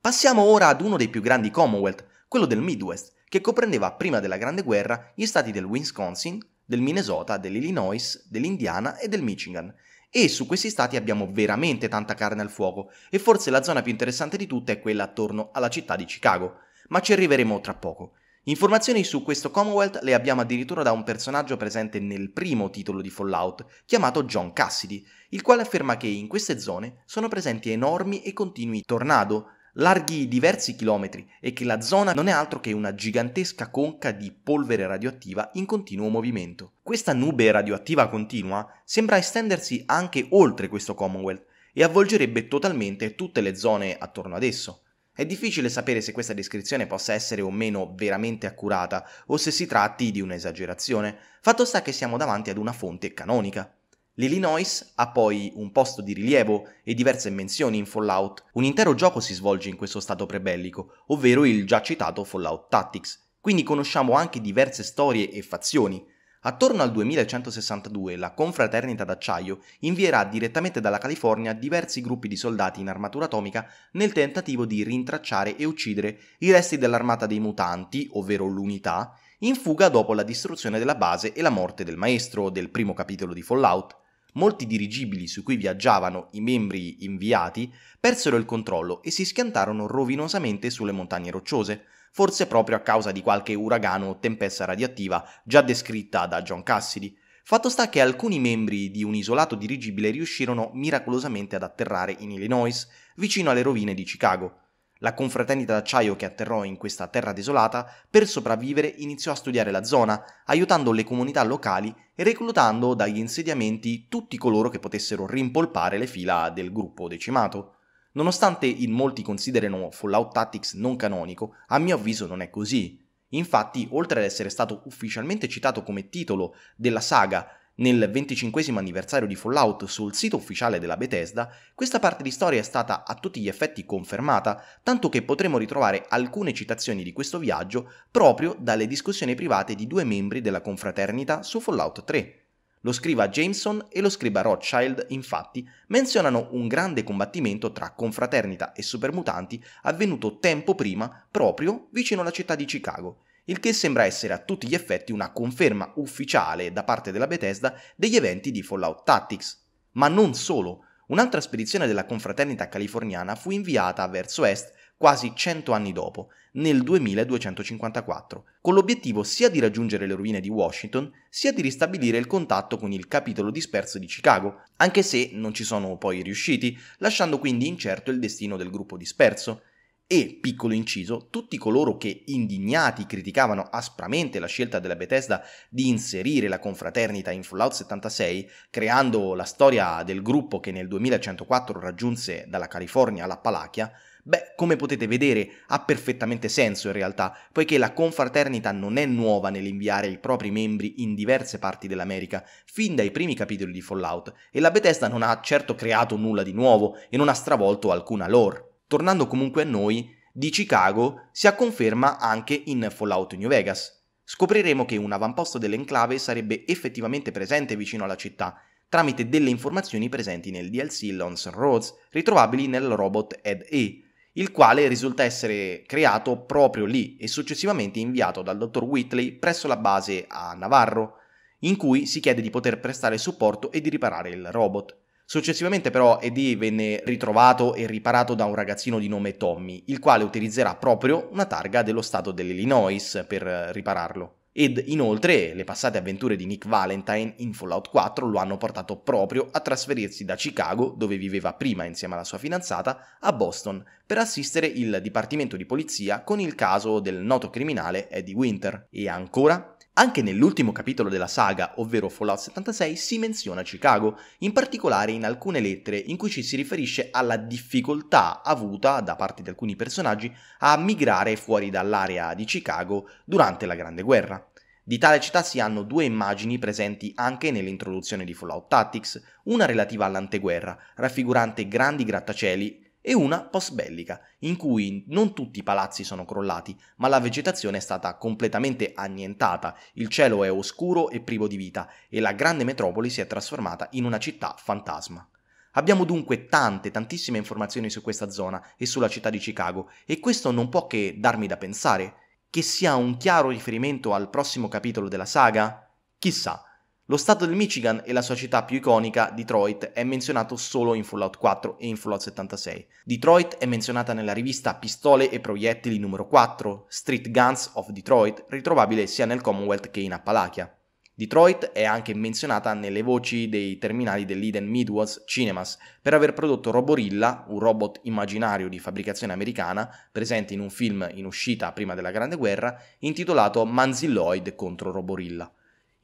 A: Passiamo ora ad uno dei più grandi Commonwealth, quello del Midwest, che comprendeva prima della Grande Guerra gli stati del Wisconsin, del Minnesota, dell'Illinois, dell'Indiana e del Michigan. E su questi stati abbiamo veramente tanta carne al fuoco, e forse la zona più interessante di tutte è quella attorno alla città di Chicago, ma ci arriveremo tra poco. Informazioni su questo Commonwealth le abbiamo addirittura da un personaggio presente nel primo titolo di Fallout, chiamato John Cassidy, il quale afferma che in queste zone sono presenti enormi e continui tornado, larghi diversi chilometri, e che la zona non è altro che una gigantesca conca di polvere radioattiva in continuo movimento. Questa nube radioattiva continua sembra estendersi anche oltre questo Commonwealth e avvolgerebbe totalmente tutte le zone attorno ad esso. È difficile sapere se questa descrizione possa essere o meno veramente accurata o se si tratti di un'esagerazione, fatto sta che siamo davanti ad una fonte canonica. L'Illinois ha poi un posto di rilievo e diverse menzioni in Fallout. Un intero gioco si svolge in questo stato prebellico, ovvero il già citato Fallout Tactics. Quindi conosciamo anche diverse storie e fazioni. Attorno al 2162 la Confraternita d'Acciaio invierà direttamente dalla California diversi gruppi di soldati in armatura atomica nel tentativo di rintracciare e uccidere i resti dell'armata dei mutanti, ovvero l'unità, in fuga dopo la distruzione della base e la morte del maestro del primo capitolo di Fallout. Molti dirigibili su cui viaggiavano i membri inviati persero il controllo e si schiantarono rovinosamente sulle montagne rocciose, forse proprio a causa di qualche uragano o tempesta radioattiva già descritta da John Cassidy. Fatto sta che alcuni membri di un isolato dirigibile riuscirono miracolosamente ad atterrare in Illinois, vicino alle rovine di Chicago. La confraternita d'acciaio che atterrò in questa terra desolata, per sopravvivere iniziò a studiare la zona, aiutando le comunità locali e reclutando dagli insediamenti tutti coloro che potessero rimpolpare le fila del gruppo decimato. Nonostante in molti considerino Fallout Tactics non canonico, a mio avviso non è così. Infatti, oltre ad essere stato ufficialmente citato come titolo della saga nel 25 anniversario di Fallout sul sito ufficiale della Bethesda, questa parte di storia è stata a tutti gli effetti confermata, tanto che potremo ritrovare alcune citazioni di questo viaggio proprio dalle discussioni private di due membri della confraternita su Fallout 3. Lo scriva Jameson e lo scriva Rothschild, infatti, menzionano un grande combattimento tra confraternita e supermutanti avvenuto tempo prima proprio vicino alla città di Chicago il che sembra essere a tutti gli effetti una conferma ufficiale da parte della Bethesda degli eventi di Fallout Tactics. Ma non solo, un'altra spedizione della confraternita californiana fu inviata verso est quasi 100 anni dopo, nel 2254, con l'obiettivo sia di raggiungere le rovine di Washington, sia di ristabilire il contatto con il capitolo disperso di Chicago, anche se non ci sono poi riusciti, lasciando quindi incerto il destino del gruppo disperso. E, piccolo inciso, tutti coloro che indignati criticavano aspramente la scelta della Bethesda di inserire la confraternita in Fallout 76, creando la storia del gruppo che nel 2104 raggiunse dalla California all'Appalachia, Beh, come potete vedere, ha perfettamente senso in realtà, poiché la confraternita non è nuova nell'inviare i propri membri in diverse parti dell'America, fin dai primi capitoli di Fallout, e la Bethesda non ha certo creato nulla di nuovo e non ha stravolto alcuna lore. Tornando comunque a noi, di Chicago si conferma anche in Fallout New Vegas. Scopriremo che un avamposto dell'enclave sarebbe effettivamente presente vicino alla città, tramite delle informazioni presenti nel DLC Lonesome Roads, ritrovabili nel robot Ed E, il quale risulta essere creato proprio lì e successivamente inviato dal dottor Whitley presso la base a Navarro, in cui si chiede di poter prestare supporto e di riparare il robot. Successivamente però Eddie venne ritrovato e riparato da un ragazzino di nome Tommy, il quale utilizzerà proprio una targa dello stato dell'Illinois per ripararlo. Ed inoltre le passate avventure di Nick Valentine in Fallout 4 lo hanno portato proprio a trasferirsi da Chicago, dove viveva prima insieme alla sua fidanzata, a Boston per assistere il Dipartimento di Polizia con il caso del noto criminale Eddie Winter. E ancora, anche nell'ultimo capitolo della saga, ovvero Fallout 76, si menziona Chicago, in particolare in alcune lettere in cui ci si riferisce alla difficoltà avuta da parte di alcuni personaggi a migrare fuori dall'area di Chicago durante la Grande Guerra. Di tale città si hanno due immagini presenti anche nell'introduzione di Fallout Tactics, una relativa all'anteguerra, raffigurante grandi grattacieli e una post-bellica, in cui non tutti i palazzi sono crollati, ma la vegetazione è stata completamente annientata, il cielo è oscuro e privo di vita e la grande metropoli si è trasformata in una città fantasma. Abbiamo dunque tante, tantissime informazioni su questa zona e sulla città di Chicago e questo non può che darmi da pensare che sia un chiaro riferimento al prossimo capitolo della saga? Chissà, lo stato del Michigan e la sua città più iconica, Detroit, è menzionato solo in Fallout 4 e in Fallout 76. Detroit è menzionata nella rivista Pistole e Proiettili numero 4, Street Guns of Detroit, ritrovabile sia nel Commonwealth che in Appalachia. Detroit è anche menzionata nelle voci dei terminali dell'Eden Midwest Cinemas per aver prodotto Roborilla, un robot immaginario di fabbricazione americana presente in un film in uscita prima della Grande Guerra intitolato Manzilloid contro Roborilla.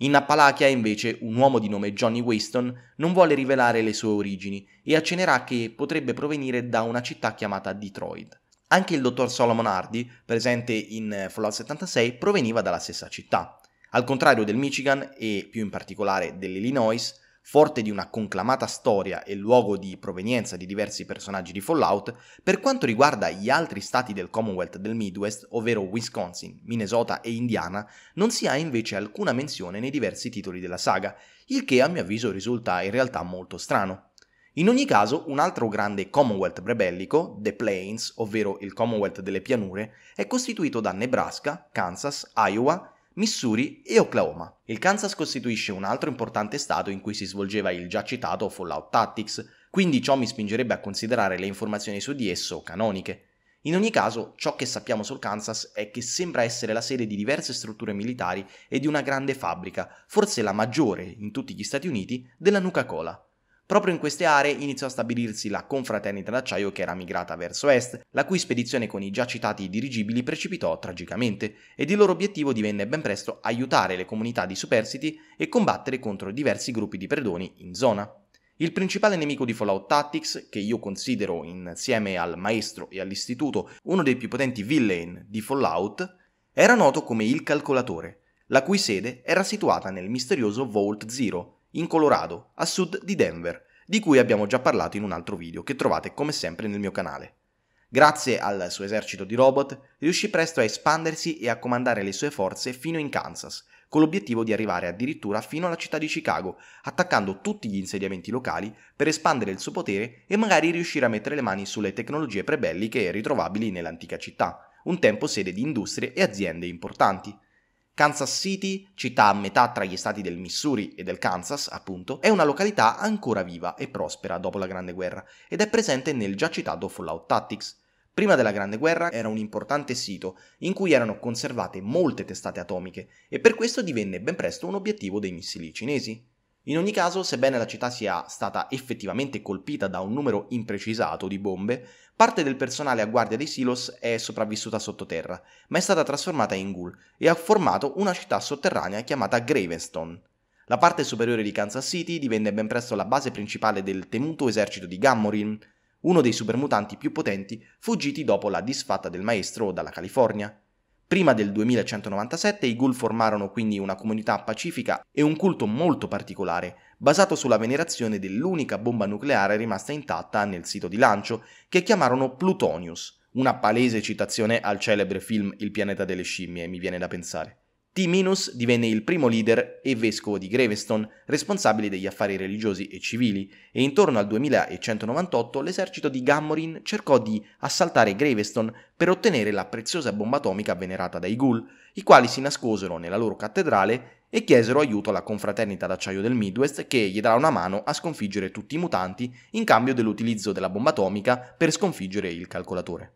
A: In Appalachia invece un uomo di nome Johnny Waston non vuole rivelare le sue origini e accennerà che potrebbe provenire da una città chiamata Detroit. Anche il dottor Solomon Hardy, presente in Fallout 76, proveniva dalla stessa città. Al contrario del Michigan e più in particolare dell'Illinois, forte di una conclamata storia e luogo di provenienza di diversi personaggi di Fallout, per quanto riguarda gli altri stati del Commonwealth del Midwest, ovvero Wisconsin, Minnesota e Indiana, non si ha invece alcuna menzione nei diversi titoli della saga, il che a mio avviso risulta in realtà molto strano. In ogni caso, un altro grande Commonwealth prebellico, The Plains, ovvero il Commonwealth delle pianure, è costituito da Nebraska, Kansas, Iowa, Missouri e Oklahoma. Il Kansas costituisce un altro importante stato in cui si svolgeva il già citato Fallout Tactics, quindi ciò mi spingerebbe a considerare le informazioni su di esso canoniche. In ogni caso, ciò che sappiamo sul Kansas è che sembra essere la sede di diverse strutture militari e di una grande fabbrica, forse la maggiore in tutti gli Stati Uniti, della Nuka-Cola. Proprio in queste aree iniziò a stabilirsi la confraternita d'acciaio che era migrata verso est, la cui spedizione con i già citati dirigibili precipitò tragicamente, ed il loro obiettivo divenne ben presto aiutare le comunità di superstiti e combattere contro diversi gruppi di predoni in zona. Il principale nemico di Fallout Tactics, che io considero insieme al maestro e all'istituto uno dei più potenti villain di Fallout, era noto come il Calcolatore, la cui sede era situata nel misterioso Vault Zero, in Colorado, a sud di Denver, di cui abbiamo già parlato in un altro video che trovate come sempre nel mio canale. Grazie al suo esercito di robot, riuscì presto a espandersi e a comandare le sue forze fino in Kansas, con l'obiettivo di arrivare addirittura fino alla città di Chicago, attaccando tutti gli insediamenti locali per espandere il suo potere e magari riuscire a mettere le mani sulle tecnologie prebelliche ritrovabili nell'antica città, un tempo sede di industrie e aziende importanti. Kansas City, città a metà tra gli stati del Missouri e del Kansas, appunto, è una località ancora viva e prospera dopo la Grande Guerra ed è presente nel già citato Fallout Tactics. Prima della Grande Guerra era un importante sito in cui erano conservate molte testate atomiche e per questo divenne ben presto un obiettivo dei missili cinesi. In ogni caso, sebbene la città sia stata effettivamente colpita da un numero imprecisato di bombe, parte del personale a guardia dei silos è sopravvissuta sottoterra, ma è stata trasformata in ghoul e ha formato una città sotterranea chiamata Gravestone. La parte superiore di Kansas City divenne ben presto la base principale del temuto esercito di Gammorin, uno dei supermutanti più potenti fuggiti dopo la disfatta del maestro dalla California. Prima del 2197 i Ghoul formarono quindi una comunità pacifica e un culto molto particolare, basato sulla venerazione dell'unica bomba nucleare rimasta intatta nel sito di lancio, che chiamarono Plutonius, una palese citazione al celebre film Il pianeta delle scimmie, mi viene da pensare. T- divenne il primo leader e vescovo di Graveston, responsabile degli affari religiosi e civili, e intorno al 2198 l'esercito di Gammorin cercò di assaltare Graveston per ottenere la preziosa bomba atomica venerata dai Ghoul, i quali si nascosero nella loro cattedrale e chiesero aiuto alla confraternita d'acciaio del Midwest che gli darà una mano a sconfiggere tutti i mutanti in cambio dell'utilizzo della bomba atomica per sconfiggere il calcolatore.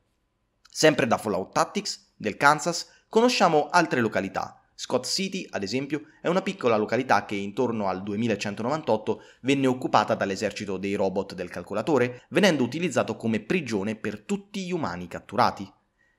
A: Sempre da Fallout Tactics, del Kansas, conosciamo altre località, Scott City, ad esempio, è una piccola località che intorno al 2198 venne occupata dall'esercito dei robot del calcolatore, venendo utilizzato come prigione per tutti gli umani catturati.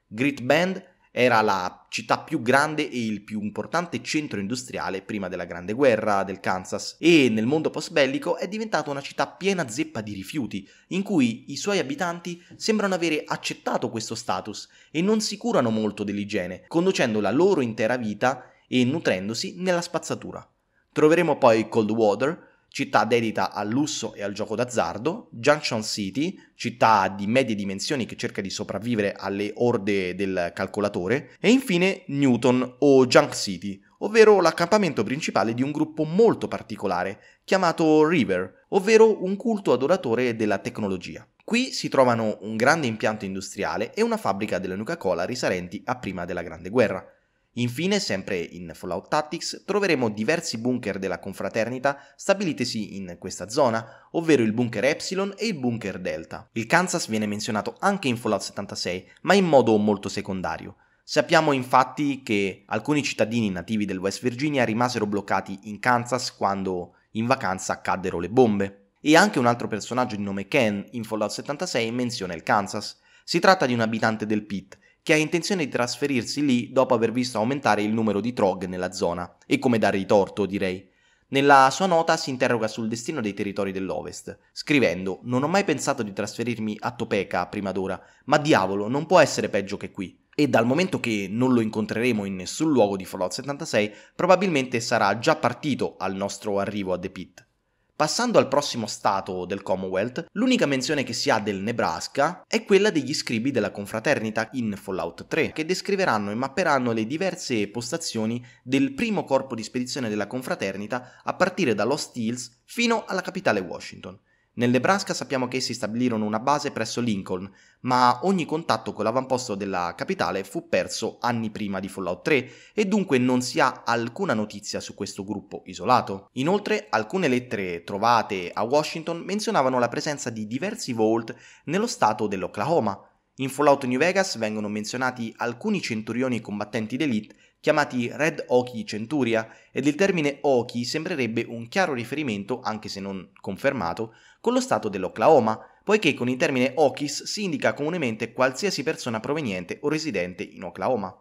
A: Grit Bend era la città più grande e il più importante centro industriale prima della Grande Guerra del Kansas e nel mondo post-bellico è diventata una città piena zeppa di rifiuti, in cui i suoi abitanti sembrano avere accettato questo status e non si curano molto dell'igiene, conducendo la loro intera vita e nutrendosi nella spazzatura. Troveremo poi Coldwater, città dedita al lusso e al gioco d'azzardo, Junction City, città di medie dimensioni che cerca di sopravvivere alle orde del calcolatore, e infine Newton o Junk City, ovvero l'accampamento principale di un gruppo molto particolare, chiamato River, ovvero un culto adoratore della tecnologia. Qui si trovano un grande impianto industriale e una fabbrica della Nuka-Cola risalenti a prima della Grande Guerra. Infine, sempre in Fallout Tactics, troveremo diversi bunker della confraternita stabilitisi in questa zona, ovvero il bunker Epsilon e il bunker Delta. Il Kansas viene menzionato anche in Fallout 76, ma in modo molto secondario. Sappiamo infatti che alcuni cittadini nativi del West Virginia rimasero bloccati in Kansas quando in vacanza caddero le bombe. E anche un altro personaggio di nome Ken in Fallout 76 menziona il Kansas. Si tratta di un abitante del Pit che ha intenzione di trasferirsi lì dopo aver visto aumentare il numero di Trog nella zona, e come dare ritorto, direi. Nella sua nota si interroga sul destino dei territori dell'Ovest, scrivendo Non ho mai pensato di trasferirmi a Topeka prima d'ora, ma diavolo, non può essere peggio che qui. E dal momento che non lo incontreremo in nessun luogo di Fallout 76, probabilmente sarà già partito al nostro arrivo a The Pit. Passando al prossimo stato del Commonwealth, l'unica menzione che si ha del Nebraska è quella degli scribi della confraternita in Fallout 3, che descriveranno e mapperanno le diverse postazioni del primo corpo di spedizione della confraternita a partire da Lost Hills fino alla capitale Washington. Nel Nebraska sappiamo che essi stabilirono una base presso Lincoln, ma ogni contatto con l'avamposto della capitale fu perso anni prima di Fallout 3 e dunque non si ha alcuna notizia su questo gruppo isolato. Inoltre, alcune lettere trovate a Washington menzionavano la presenza di diversi vault nello stato dell'Oklahoma. In Fallout New Vegas vengono menzionati alcuni centurioni combattenti d'elite chiamati Red Oki Centuria, ed il termine Oki sembrerebbe un chiaro riferimento, anche se non confermato, con lo stato dell'Oklahoma, poiché con il termine Okis si indica comunemente qualsiasi persona proveniente o residente in Oklahoma.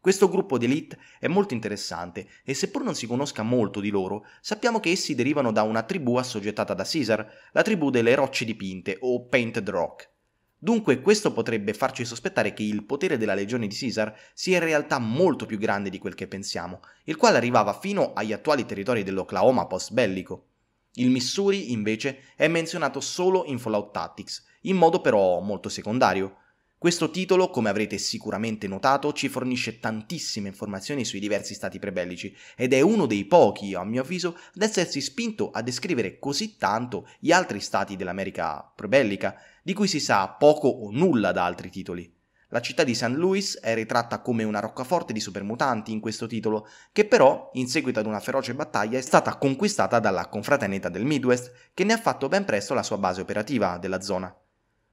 A: Questo gruppo di elite è molto interessante e seppur non si conosca molto di loro, sappiamo che essi derivano da una tribù assoggettata da Caesar, la tribù delle rocce dipinte o Painted Rock. Dunque questo potrebbe farci sospettare che il potere della legione di Caesar sia in realtà molto più grande di quel che pensiamo, il quale arrivava fino agli attuali territori dell'Oklahoma post-bellico. Il Missouri, invece, è menzionato solo in Fallout Tactics, in modo però molto secondario. Questo titolo, come avrete sicuramente notato, ci fornisce tantissime informazioni sui diversi stati prebellici ed è uno dei pochi, a mio avviso, ad essersi spinto a descrivere così tanto gli altri stati dell'America prebellica, di cui si sa poco o nulla da altri titoli. La città di St. Louis è ritratta come una roccaforte di supermutanti in questo titolo, che però, in seguito ad una feroce battaglia, è stata conquistata dalla confraternita del Midwest, che ne ha fatto ben presto la sua base operativa della zona.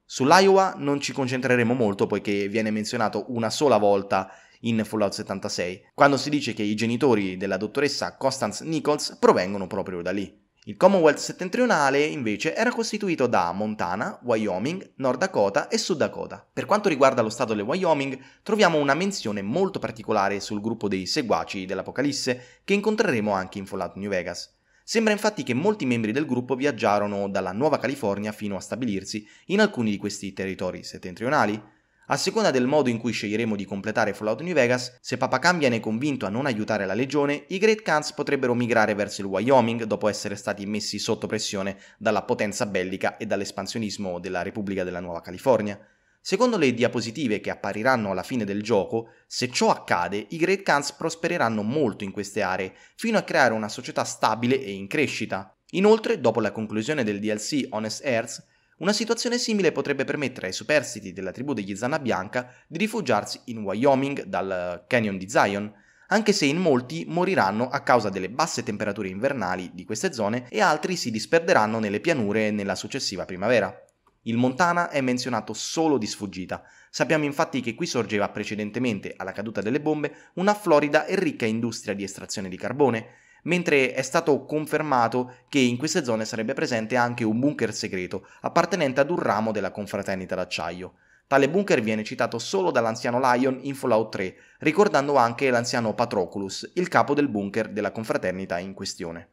A: Sull'Iowa non ci concentreremo molto poiché viene menzionato una sola volta in Fallout 76, quando si dice che i genitori della dottoressa Constance Nichols provengono proprio da lì. Il Commonwealth settentrionale invece era costituito da Montana, Wyoming, Nord Dakota e Sud Dakota. Per quanto riguarda lo stato del Wyoming, troviamo una menzione molto particolare sul gruppo dei seguaci dell'Apocalisse che incontreremo anche in Fallout New Vegas. Sembra infatti che molti membri del gruppo viaggiarono dalla Nuova California fino a stabilirsi in alcuni di questi territori settentrionali, a seconda del modo in cui sceglieremo di completare Fallout New Vegas, se Papa Cambian è convinto a non aiutare la Legione, i Great Khans potrebbero migrare verso il Wyoming dopo essere stati messi sotto pressione dalla potenza bellica e dall'espansionismo della Repubblica della Nuova California. Secondo le diapositive che appariranno alla fine del gioco, se ciò accade, i Great Khans prospereranno molto in queste aree, fino a creare una società stabile e in crescita. Inoltre, dopo la conclusione del DLC Honest Earth, una situazione simile potrebbe permettere ai superstiti della tribù degli Zanna Bianca di rifugiarsi in Wyoming dal Canyon di Zion, anche se in molti moriranno a causa delle basse temperature invernali di queste zone e altri si disperderanno nelle pianure nella successiva primavera. Il Montana è menzionato solo di sfuggita. Sappiamo infatti che qui sorgeva precedentemente alla caduta delle bombe una florida e ricca industria di estrazione di carbone, mentre è stato confermato che in queste zone sarebbe presente anche un bunker segreto appartenente ad un ramo della confraternita d'acciaio. Tale bunker viene citato solo dall'anziano Lion in Fallout 3, ricordando anche l'anziano Patroclus, il capo del bunker della confraternita in questione.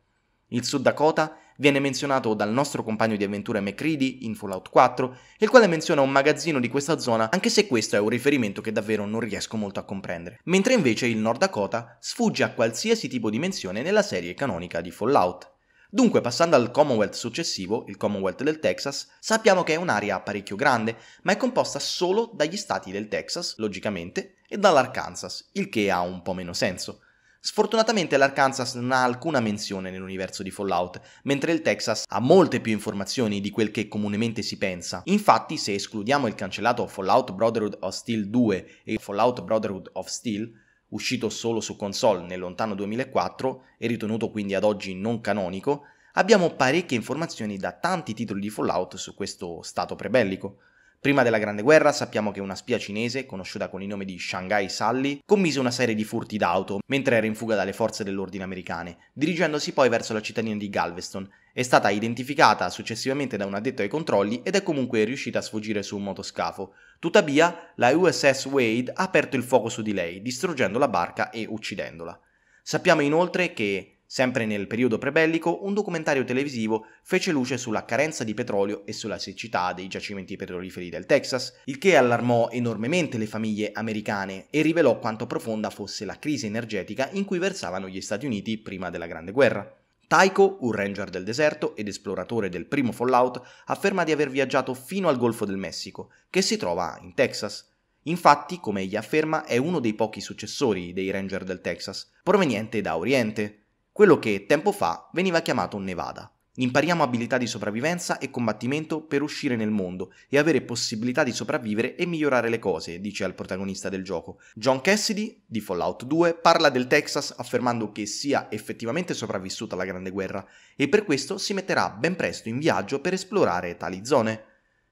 A: Il Sud Dakota viene menzionato dal nostro compagno di avventura McCready in Fallout 4, il quale menziona un magazzino di questa zona, anche se questo è un riferimento che davvero non riesco molto a comprendere. Mentre invece il Nord Dakota sfugge a qualsiasi tipo di menzione nella serie canonica di Fallout. Dunque, passando al Commonwealth successivo, il Commonwealth del Texas, sappiamo che è un'area parecchio grande, ma è composta solo dagli stati del Texas, logicamente, e dall'Arkansas, il che ha un po' meno senso. Sfortunatamente l'Arkansas non ha alcuna menzione nell'universo di Fallout, mentre il Texas ha molte più informazioni di quel che comunemente si pensa. Infatti, se escludiamo il cancellato Fallout Brotherhood of Steel 2 e Fallout Brotherhood of Steel, uscito solo su console nel lontano 2004 e ritenuto quindi ad oggi non canonico, abbiamo parecchie informazioni da tanti titoli di Fallout su questo stato prebellico. Prima della Grande Guerra sappiamo che una spia cinese, conosciuta con il nome di Shanghai Sully, commise una serie di furti d'auto mentre era in fuga dalle forze dell'ordine americane, dirigendosi poi verso la cittadina di Galveston. È stata identificata successivamente da un addetto ai controlli ed è comunque riuscita a sfuggire su un motoscafo. Tuttavia, la USS Wade ha aperto il fuoco su di lei, distruggendo la barca e uccidendola. Sappiamo inoltre che Sempre nel periodo prebellico, un documentario televisivo fece luce sulla carenza di petrolio e sulla siccità dei giacimenti petroliferi del Texas, il che allarmò enormemente le famiglie americane e rivelò quanto profonda fosse la crisi energetica in cui versavano gli Stati Uniti prima della Grande Guerra. Taiko, un ranger del deserto ed esploratore del primo Fallout, afferma di aver viaggiato fino al Golfo del Messico, che si trova in Texas. Infatti, come egli afferma, è uno dei pochi successori dei ranger del Texas, proveniente da Oriente, quello che tempo fa veniva chiamato Nevada. Impariamo abilità di sopravvivenza e combattimento per uscire nel mondo e avere possibilità di sopravvivere e migliorare le cose, dice al protagonista del gioco. John Cassidy, di Fallout 2, parla del Texas affermando che sia effettivamente sopravvissuta alla Grande Guerra e per questo si metterà ben presto in viaggio per esplorare tali zone.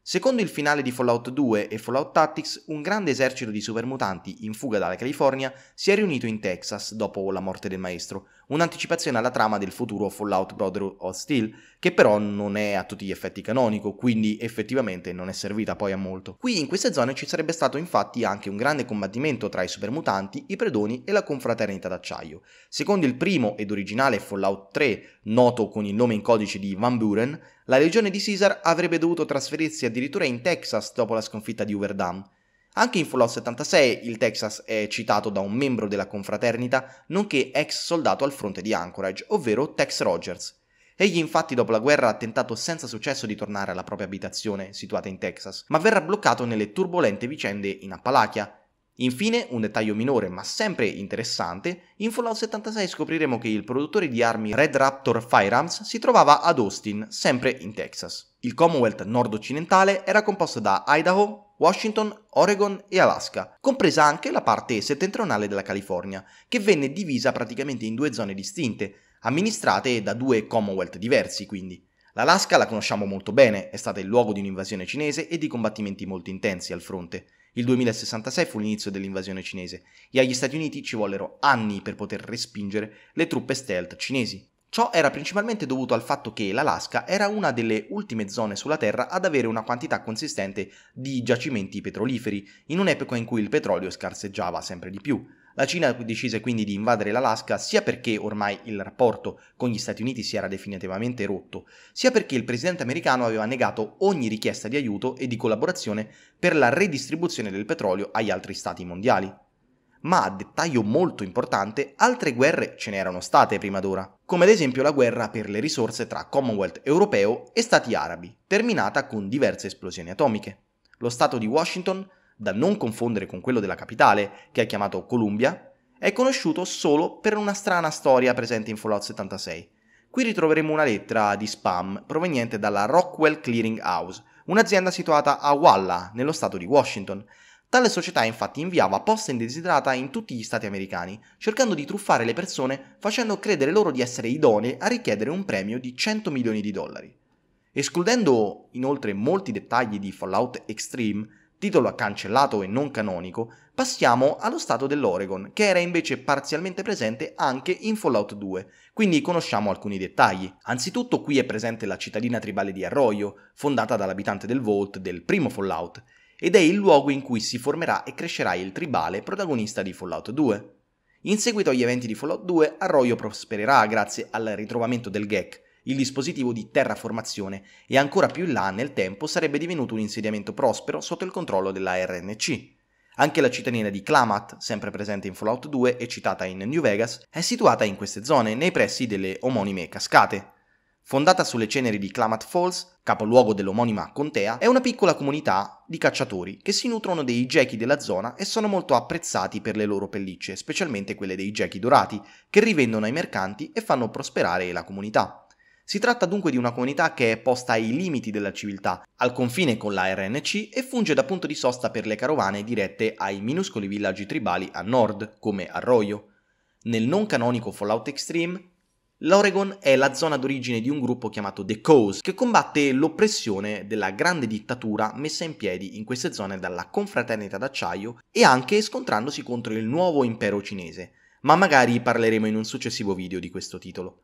A: Secondo il finale di Fallout 2 e Fallout Tactics, un grande esercito di supermutanti in fuga dalla California si è riunito in Texas dopo la morte del maestro, un'anticipazione alla trama del futuro Fallout Brotherhood of Steel, che però non è a tutti gli effetti canonico, quindi effettivamente non è servita poi a molto. Qui in queste zone ci sarebbe stato infatti anche un grande combattimento tra i supermutanti, i predoni e la confraternita d'acciaio. Secondo il primo ed originale Fallout 3, noto con il nome in codice di Van Buren, la legione di Caesar avrebbe dovuto trasferirsi addirittura in Texas dopo la sconfitta di Overdam. Anche in Fallout 76 il Texas è citato da un membro della confraternita, nonché ex soldato al fronte di Anchorage, ovvero Tex Rogers. Egli infatti dopo la guerra ha tentato senza successo di tornare alla propria abitazione, situata in Texas, ma verrà bloccato nelle turbolente vicende in Appalachia. Infine, un dettaglio minore ma sempre interessante, in Fallout 76 scopriremo che il produttore di armi Red Raptor Firearms si trovava ad Austin, sempre in Texas. Il Commonwealth nord-occidentale era composto da Idaho, Washington, Oregon e Alaska, compresa anche la parte settentrionale della California, che venne divisa praticamente in due zone distinte, amministrate da due Commonwealth diversi quindi. L'Alaska la conosciamo molto bene, è stata il luogo di un'invasione cinese e di combattimenti molto intensi al fronte. Il 2066 fu l'inizio dell'invasione cinese e agli Stati Uniti ci vollero anni per poter respingere le truppe stealth cinesi. Ciò era principalmente dovuto al fatto che l'Alaska era una delle ultime zone sulla Terra ad avere una quantità consistente di giacimenti petroliferi, in un'epoca in cui il petrolio scarseggiava sempre di più. La Cina decise quindi di invadere l'Alaska sia perché ormai il rapporto con gli Stati Uniti si era definitivamente rotto, sia perché il presidente americano aveva negato ogni richiesta di aiuto e di collaborazione per la redistribuzione del petrolio agli altri stati mondiali ma, dettaglio molto importante, altre guerre ce n'erano state prima d'ora, come ad esempio la guerra per le risorse tra Commonwealth europeo e Stati arabi, terminata con diverse esplosioni atomiche. Lo Stato di Washington, da non confondere con quello della capitale, che è chiamato Columbia, è conosciuto solo per una strana storia presente in Fallout 76. Qui ritroveremo una lettera di spam proveniente dalla Rockwell Clearing House, un'azienda situata a Walla, nello stato di Washington, Tale società infatti inviava posta indesiderata in tutti gli stati americani, cercando di truffare le persone facendo credere loro di essere idonee a richiedere un premio di 100 milioni di dollari. Escludendo inoltre molti dettagli di Fallout Extreme, titolo cancellato e non canonico, passiamo allo stato dell'Oregon, che era invece parzialmente presente anche in Fallout 2, quindi conosciamo alcuni dettagli. Anzitutto qui è presente la cittadina tribale di Arroyo, fondata dall'abitante del Vault del primo Fallout, ed è il luogo in cui si formerà e crescerà il tribale protagonista di Fallout 2. In seguito agli eventi di Fallout 2, Arroyo prospererà grazie al ritrovamento del GEC, il dispositivo di terraformazione, e ancora più in là nel tempo sarebbe divenuto un insediamento prospero sotto il controllo della RNC. Anche la cittadina di Klamath, sempre presente in Fallout 2 e citata in New Vegas, è situata in queste zone, nei pressi delle omonime cascate. Fondata sulle ceneri di Klamath Falls, capoluogo dell'omonima contea, è una piccola comunità di cacciatori che si nutrono dei gechi della zona e sono molto apprezzati per le loro pellicce, specialmente quelle dei gechi dorati, che rivendono ai mercanti e fanno prosperare la comunità. Si tratta dunque di una comunità che è posta ai limiti della civiltà, al confine con la RNC e funge da punto di sosta per le carovane dirette ai minuscoli villaggi tribali a nord, come Arroyo. Nel non canonico Fallout Extreme, L'Oregon è la zona d'origine di un gruppo chiamato The Cause, che combatte l'oppressione della grande dittatura messa in piedi in queste zone dalla confraternita d'acciaio e anche scontrandosi contro il nuovo impero cinese, ma magari parleremo in un successivo video di questo titolo.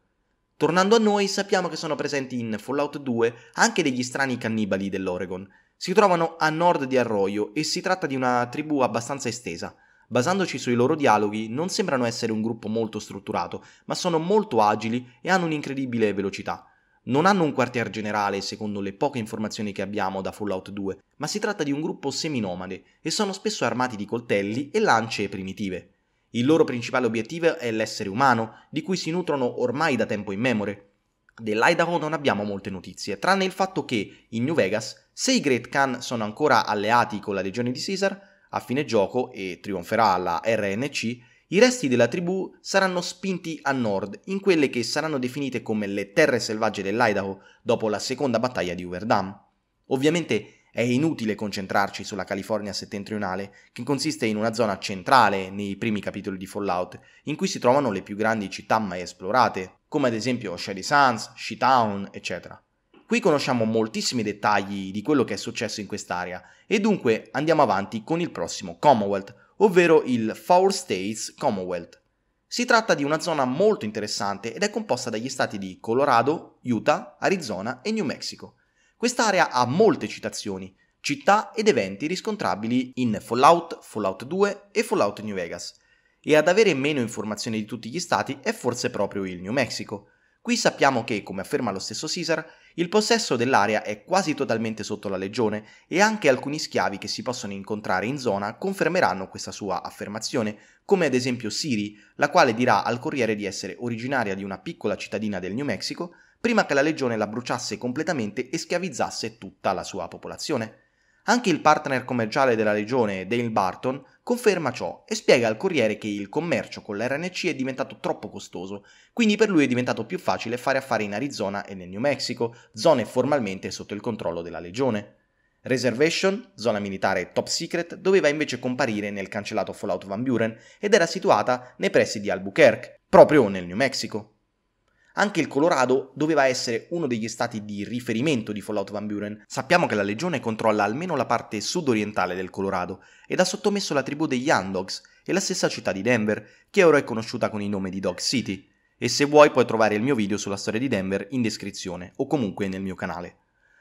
A: Tornando a noi, sappiamo che sono presenti in Fallout 2 anche degli strani cannibali dell'Oregon. Si trovano a nord di Arroyo e si tratta di una tribù abbastanza estesa, Basandoci sui loro dialoghi, non sembrano essere un gruppo molto strutturato, ma sono molto agili e hanno un'incredibile velocità. Non hanno un quartier generale, secondo le poche informazioni che abbiamo da Fallout 2, ma si tratta di un gruppo seminomade e sono spesso armati di coltelli e lance primitive. Il loro principale obiettivo è l'essere umano, di cui si nutrono ormai da tempo immemore. Dell'Idaho non abbiamo molte notizie, tranne il fatto che, in New Vegas, se i Great Khan sono ancora alleati con la legione di Caesar, a fine gioco e trionferà la RNC, i resti della tribù saranno spinti a nord, in quelle che saranno definite come le terre selvagge dell'Idaho dopo la seconda battaglia di Hoover Dam. Ovviamente è inutile concentrarci sulla California settentrionale, che consiste in una zona centrale nei primi capitoli di Fallout, in cui si trovano le più grandi città mai esplorate, come ad esempio Shady Sands, She-Town, eccetera. Qui conosciamo moltissimi dettagli di quello che è successo in quest'area e dunque andiamo avanti con il prossimo Commonwealth, ovvero il Four States Commonwealth. Si tratta di una zona molto interessante ed è composta dagli stati di Colorado, Utah, Arizona e New Mexico. Quest'area ha molte citazioni, città ed eventi riscontrabili in Fallout, Fallout 2 e Fallout New Vegas. E ad avere meno informazioni di tutti gli stati è forse proprio il New Mexico. Qui sappiamo che, come afferma lo stesso Caesar, il possesso dell'area è quasi totalmente sotto la legione e anche alcuni schiavi che si possono incontrare in zona confermeranno questa sua affermazione, come ad esempio Siri, la quale dirà al corriere di essere originaria di una piccola cittadina del New Mexico prima che la legione la bruciasse completamente e schiavizzasse tutta la sua popolazione. Anche il partner commerciale della legione, Dale Barton, conferma ciò e spiega al Corriere che il commercio con l'RNC è diventato troppo costoso, quindi per lui è diventato più facile fare affari in Arizona e nel New Mexico, zone formalmente sotto il controllo della legione. Reservation, zona militare top secret, doveva invece comparire nel cancellato Fallout Van Buren ed era situata nei pressi di Albuquerque, proprio nel New Mexico. Anche il Colorado doveva essere uno degli stati di riferimento di Fallout Van Buren. Sappiamo che la legione controlla almeno la parte sud-orientale del Colorado ed ha sottomesso la tribù degli Andogs e la stessa città di Denver, che ora è conosciuta con il nome di Dog City. E se vuoi puoi trovare il mio video sulla storia di Denver in descrizione o comunque nel mio canale.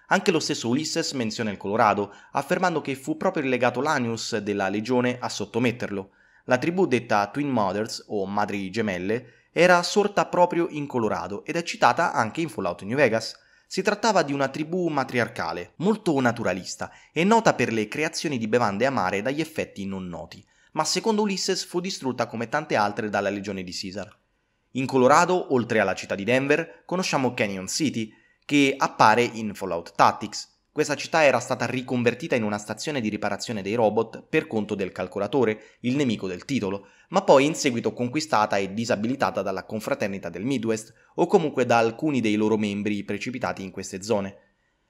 A: Anche lo stesso Ulysses menziona il Colorado, affermando che fu proprio il legato Lanius della legione a sottometterlo. La tribù detta Twin Mothers o Madri Gemelle era sorta proprio in Colorado ed è citata anche in Fallout New Vegas. Si trattava di una tribù matriarcale, molto naturalista e nota per le creazioni di bevande amare dagli effetti non noti, ma secondo Ulysses fu distrutta come tante altre dalla legione di Caesar. In Colorado, oltre alla città di Denver, conosciamo Canyon City, che appare in Fallout Tactics, questa città era stata riconvertita in una stazione di riparazione dei robot per conto del calcolatore, il nemico del titolo, ma poi in seguito conquistata e disabilitata dalla confraternita del Midwest o comunque da alcuni dei loro membri precipitati in queste zone.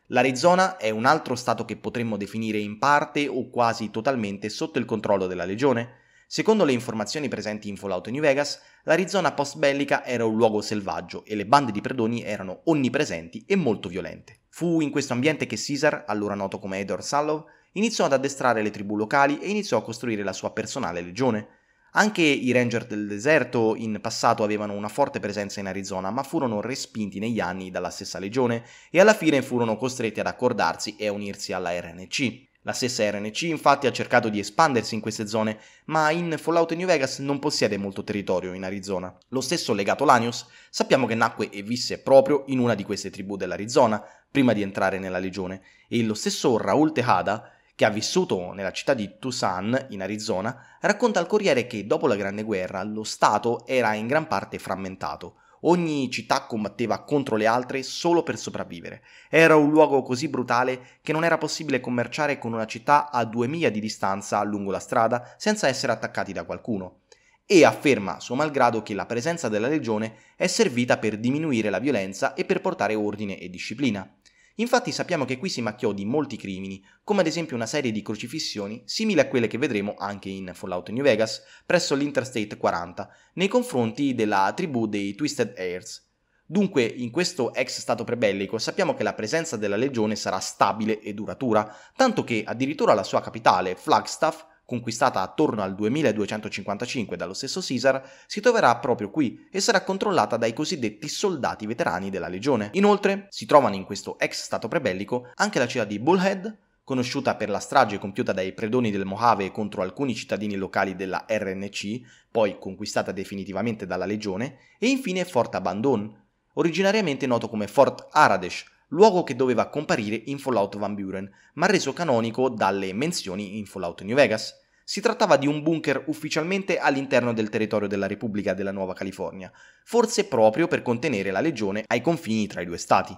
A: L'Arizona è un altro stato che potremmo definire in parte o quasi totalmente sotto il controllo della Legione. Secondo le informazioni presenti in Fallout New Vegas, l'Arizona post-bellica era un luogo selvaggio e le bande di predoni erano onnipresenti e molto violente. Fu in questo ambiente che Caesar, allora noto come Edward Sallow, iniziò ad addestrare le tribù locali e iniziò a costruire la sua personale legione. Anche i Ranger del deserto in passato avevano una forte presenza in Arizona, ma furono respinti negli anni dalla stessa legione e alla fine furono costretti ad accordarsi e a unirsi alla RNC. La stessa RNC infatti ha cercato di espandersi in queste zone, ma in Fallout New Vegas non possiede molto territorio in Arizona. Lo stesso legato Lanius sappiamo che nacque e visse proprio in una di queste tribù dell'Arizona, prima di entrare nella legione, e lo stesso Raul Tejada, che ha vissuto nella città di Tucson, in Arizona, racconta al Corriere che dopo la Grande Guerra lo Stato era in gran parte frammentato, Ogni città combatteva contro le altre solo per sopravvivere. Era un luogo così brutale che non era possibile commerciare con una città a due miglia di distanza lungo la strada senza essere attaccati da qualcuno. E afferma, suo malgrado, che la presenza della legione è servita per diminuire la violenza e per portare ordine e disciplina. Infatti sappiamo che qui si macchiò di molti crimini, come ad esempio una serie di crocifissioni simili a quelle che vedremo anche in Fallout New Vegas presso l'Interstate 40, nei confronti della tribù dei Twisted Heirs. Dunque, in questo ex stato prebellico sappiamo che la presenza della legione sarà stabile e duratura, tanto che addirittura la sua capitale, Flagstaff, conquistata attorno al 2255 dallo stesso Caesar, si troverà proprio qui e sarà controllata dai cosiddetti soldati veterani della legione. Inoltre, si trovano in questo ex stato prebellico anche la città di Bullhead, conosciuta per la strage compiuta dai predoni del Mojave contro alcuni cittadini locali della RNC, poi conquistata definitivamente dalla legione, e infine Fort Abandon, originariamente noto come Fort Aradesh, luogo che doveva comparire in Fallout Van Buren, ma reso canonico dalle menzioni in Fallout New Vegas. Si trattava di un bunker ufficialmente all'interno del territorio della Repubblica della Nuova California, forse proprio per contenere la legione ai confini tra i due stati.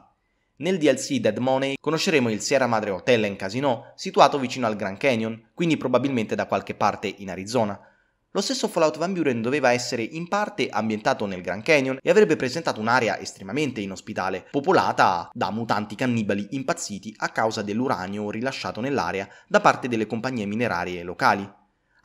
A: Nel DLC Dead Money conosceremo il Sierra Madre Hotel and Casino, situato vicino al Grand Canyon, quindi probabilmente da qualche parte in Arizona. Lo stesso Fallout Van Buren doveva essere in parte ambientato nel Grand Canyon e avrebbe presentato un'area estremamente inospitale, popolata da mutanti cannibali impazziti a causa dell'uranio rilasciato nell'area da parte delle compagnie minerarie locali.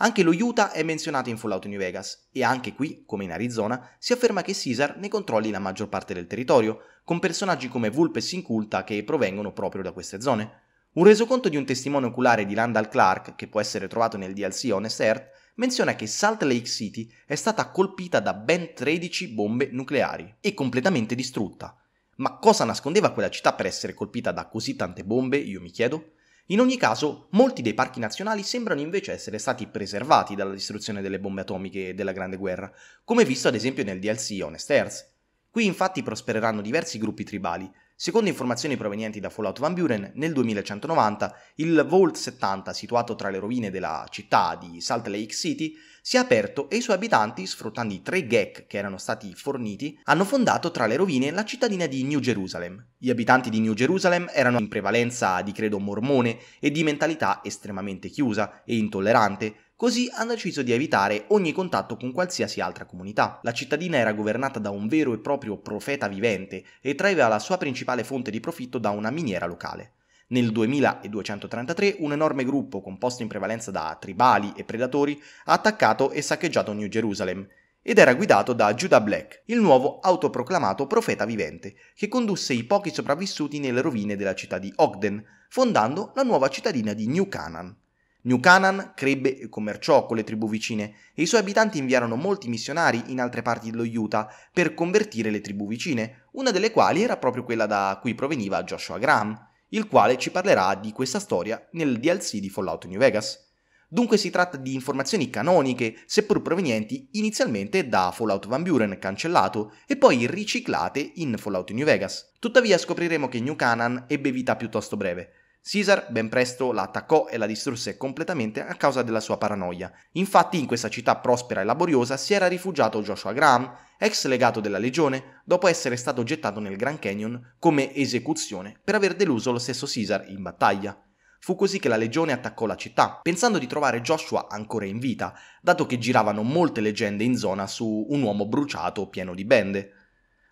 A: Anche lo Utah è menzionato in Fallout New Vegas e anche qui, come in Arizona, si afferma che Caesar ne controlli la maggior parte del territorio, con personaggi come Vulpes Inculta che provengono proprio da queste zone. Un resoconto di un testimone oculare di Randall Clark, che può essere trovato nel DLC Honest Earth, menziona che Salt Lake City è stata colpita da ben 13 bombe nucleari e completamente distrutta. Ma cosa nascondeva quella città per essere colpita da così tante bombe, io mi chiedo? In ogni caso, molti dei parchi nazionali sembrano invece essere stati preservati dalla distruzione delle bombe atomiche della Grande Guerra, come visto ad esempio nel DLC Honest Earth. Qui infatti prospereranno diversi gruppi tribali. Secondo informazioni provenienti da Fallout Van Buren, nel 2190 il Vault 70, situato tra le rovine della città di Salt Lake City, si è aperto e i suoi abitanti, sfruttando i tre gek che erano stati forniti, hanno fondato tra le rovine la cittadina di New Jerusalem. Gli abitanti di New Jerusalem erano in prevalenza di credo mormone e di mentalità estremamente chiusa e intollerante, Così hanno deciso di evitare ogni contatto con qualsiasi altra comunità. La cittadina era governata da un vero e proprio profeta vivente e traeva la sua principale fonte di profitto da una miniera locale. Nel 2233 un enorme gruppo composto in prevalenza da tribali e predatori ha attaccato e saccheggiato New Jerusalem ed era guidato da Judah Black, il nuovo autoproclamato profeta vivente, che condusse i pochi sopravvissuti nelle rovine della città di Ogden, fondando la nuova cittadina di New Canaan. New Canaan crebbe e commerciò con le tribù vicine e i suoi abitanti inviarono molti missionari in altre parti dello Utah per convertire le tribù vicine, una delle quali era proprio quella da cui proveniva Joshua Graham, il quale ci parlerà di questa storia nel DLC di Fallout New Vegas. Dunque si tratta di informazioni canoniche, seppur provenienti inizialmente da Fallout Van Buren cancellato e poi riciclate in Fallout New Vegas. Tuttavia scopriremo che New Canaan ebbe vita piuttosto breve. Caesar ben presto la attaccò e la distrusse completamente a causa della sua paranoia. Infatti in questa città prospera e laboriosa si era rifugiato Joshua Graham, ex legato della legione, dopo essere stato gettato nel Grand Canyon come esecuzione per aver deluso lo stesso Caesar in battaglia. Fu così che la legione attaccò la città, pensando di trovare Joshua ancora in vita, dato che giravano molte leggende in zona su un uomo bruciato pieno di bende.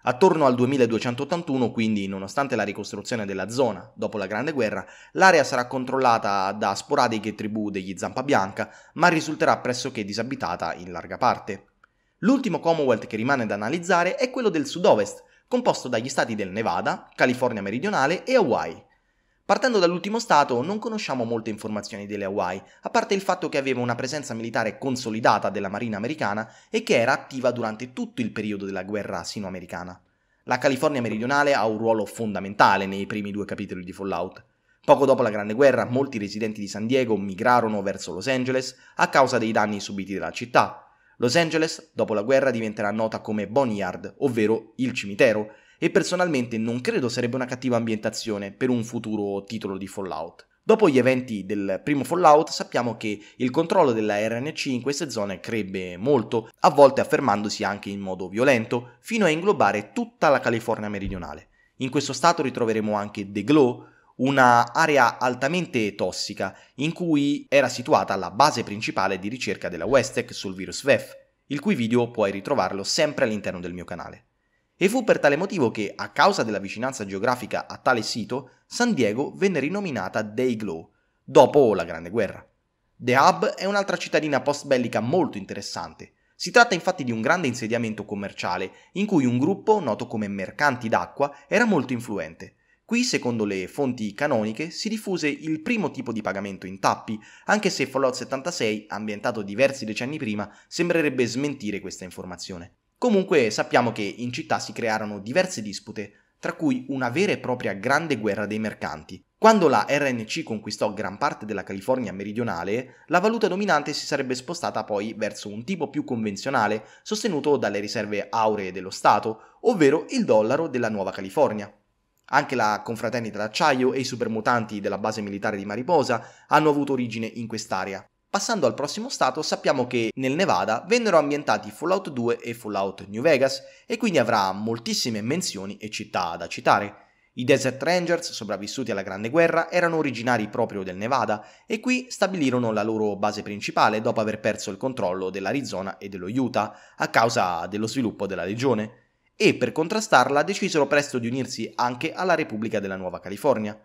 A: Attorno al 2281, quindi, nonostante la ricostruzione della zona dopo la Grande Guerra, l'area sarà controllata da sporadiche tribù degli Zampa Bianca, ma risulterà pressoché disabitata in larga parte. L'ultimo Commonwealth che rimane da analizzare è quello del sud-ovest, composto dagli stati del Nevada, California meridionale e Hawaii. Partendo dall'ultimo stato non conosciamo molte informazioni delle Hawaii, a parte il fatto che aveva una presenza militare consolidata della Marina americana e che era attiva durante tutto il periodo della guerra sino-americana. La California meridionale ha un ruolo fondamentale nei primi due capitoli di Fallout. Poco dopo la Grande Guerra, molti residenti di San Diego migrarono verso Los Angeles a causa dei danni subiti dalla città. Los Angeles, dopo la guerra, diventerà nota come Boneyard, ovvero il cimitero, e personalmente non credo sarebbe una cattiva ambientazione per un futuro titolo di Fallout. Dopo gli eventi del primo Fallout sappiamo che il controllo della RNC in queste zone crebbe molto, a volte affermandosi anche in modo violento, fino a inglobare tutta la California meridionale. In questo stato ritroveremo anche The Glow, una area altamente tossica in cui era situata la base principale di ricerca della Westec sul virus VEF, il cui video puoi ritrovarlo sempre all'interno del mio canale. E fu per tale motivo che, a causa della vicinanza geografica a tale sito, San Diego venne rinominata Dayglow, dopo la Grande Guerra. The Hub è un'altra cittadina post-bellica molto interessante. Si tratta infatti di un grande insediamento commerciale in cui un gruppo, noto come mercanti d'acqua, era molto influente. Qui, secondo le fonti canoniche, si diffuse il primo tipo di pagamento in tappi, anche se Fallout 76, ambientato diversi decenni prima, sembrerebbe smentire questa informazione. Comunque sappiamo che in città si crearono diverse dispute, tra cui una vera e propria grande guerra dei mercanti. Quando la RNC conquistò gran parte della California meridionale, la valuta dominante si sarebbe spostata poi verso un tipo più convenzionale, sostenuto dalle riserve auree dello Stato, ovvero il dollaro della Nuova California. Anche la confraternita d'acciaio e i supermutanti della base militare di Mariposa hanno avuto origine in quest'area. Passando al prossimo stato, sappiamo che nel Nevada vennero ambientati Fallout 2 e Fallout New Vegas e quindi avrà moltissime menzioni e città da citare. I Desert Rangers, sopravvissuti alla Grande Guerra, erano originari proprio del Nevada e qui stabilirono la loro base principale dopo aver perso il controllo dell'Arizona e dello Utah a causa dello sviluppo della Legione e per contrastarla decisero presto di unirsi anche alla Repubblica della Nuova California.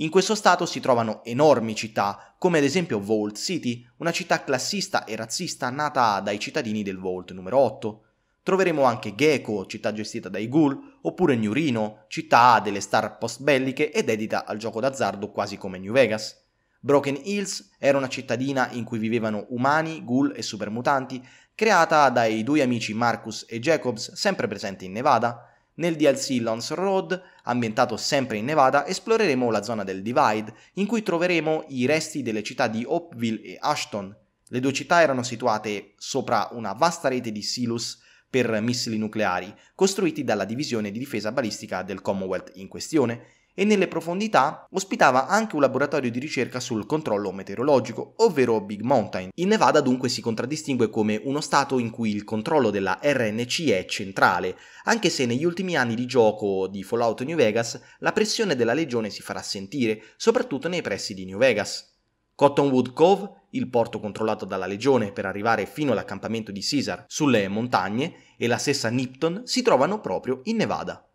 A: In questo stato si trovano enormi città, come ad esempio Vault City, una città classista e razzista nata dai cittadini del Vault numero 8. Troveremo anche Gecko, città gestita dai ghoul, oppure New Reno, città delle star post-belliche ed edita al gioco d'azzardo quasi come New Vegas. Broken Hills era una cittadina in cui vivevano umani, ghoul e supermutanti, creata dai due amici Marcus e Jacobs, sempre presenti in Nevada. Nel DLC Lons Road, ambientato sempre in Nevada, esploreremo la zona del Divide, in cui troveremo i resti delle città di Hopeville e Ashton. Le due città erano situate sopra una vasta rete di silus per missili nucleari, costruiti dalla divisione di difesa balistica del Commonwealth in questione, e nelle profondità ospitava anche un laboratorio di ricerca sul controllo meteorologico, ovvero Big Mountain. Il Nevada dunque si contraddistingue come uno stato in cui il controllo della RNC è centrale, anche se negli ultimi anni di gioco di Fallout New Vegas la pressione della legione si farà sentire, soprattutto nei pressi di New Vegas. Cottonwood Cove, il porto controllato dalla legione per arrivare fino all'accampamento di Caesar sulle montagne, e la stessa Nipton si trovano proprio in Nevada.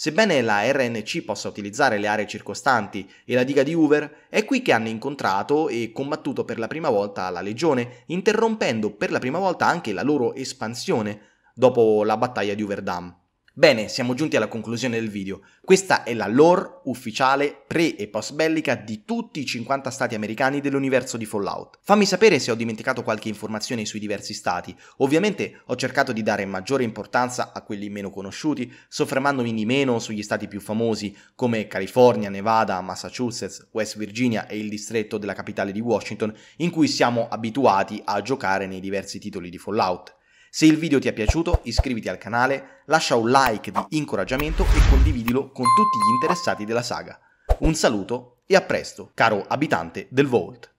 A: Sebbene la RNC possa utilizzare le aree circostanti e la diga di Hoover, è qui che hanno incontrato e combattuto per la prima volta la Legione, interrompendo per la prima volta anche la loro espansione dopo la battaglia di Hoover Dam. Bene, siamo giunti alla conclusione del video. Questa è la lore ufficiale pre e post bellica di tutti i 50 stati americani dell'universo di Fallout. Fammi sapere se ho dimenticato qualche informazione sui diversi stati. Ovviamente ho cercato di dare maggiore importanza a quelli meno conosciuti, soffermandomi di meno sugli stati più famosi come California, Nevada, Massachusetts, West Virginia e il distretto della capitale di Washington, in cui siamo abituati a giocare nei diversi titoli di Fallout. Se il video ti è piaciuto iscriviti al canale, lascia un like di incoraggiamento e condividilo con tutti gli interessati della saga. Un saluto e a presto, caro abitante del Vault.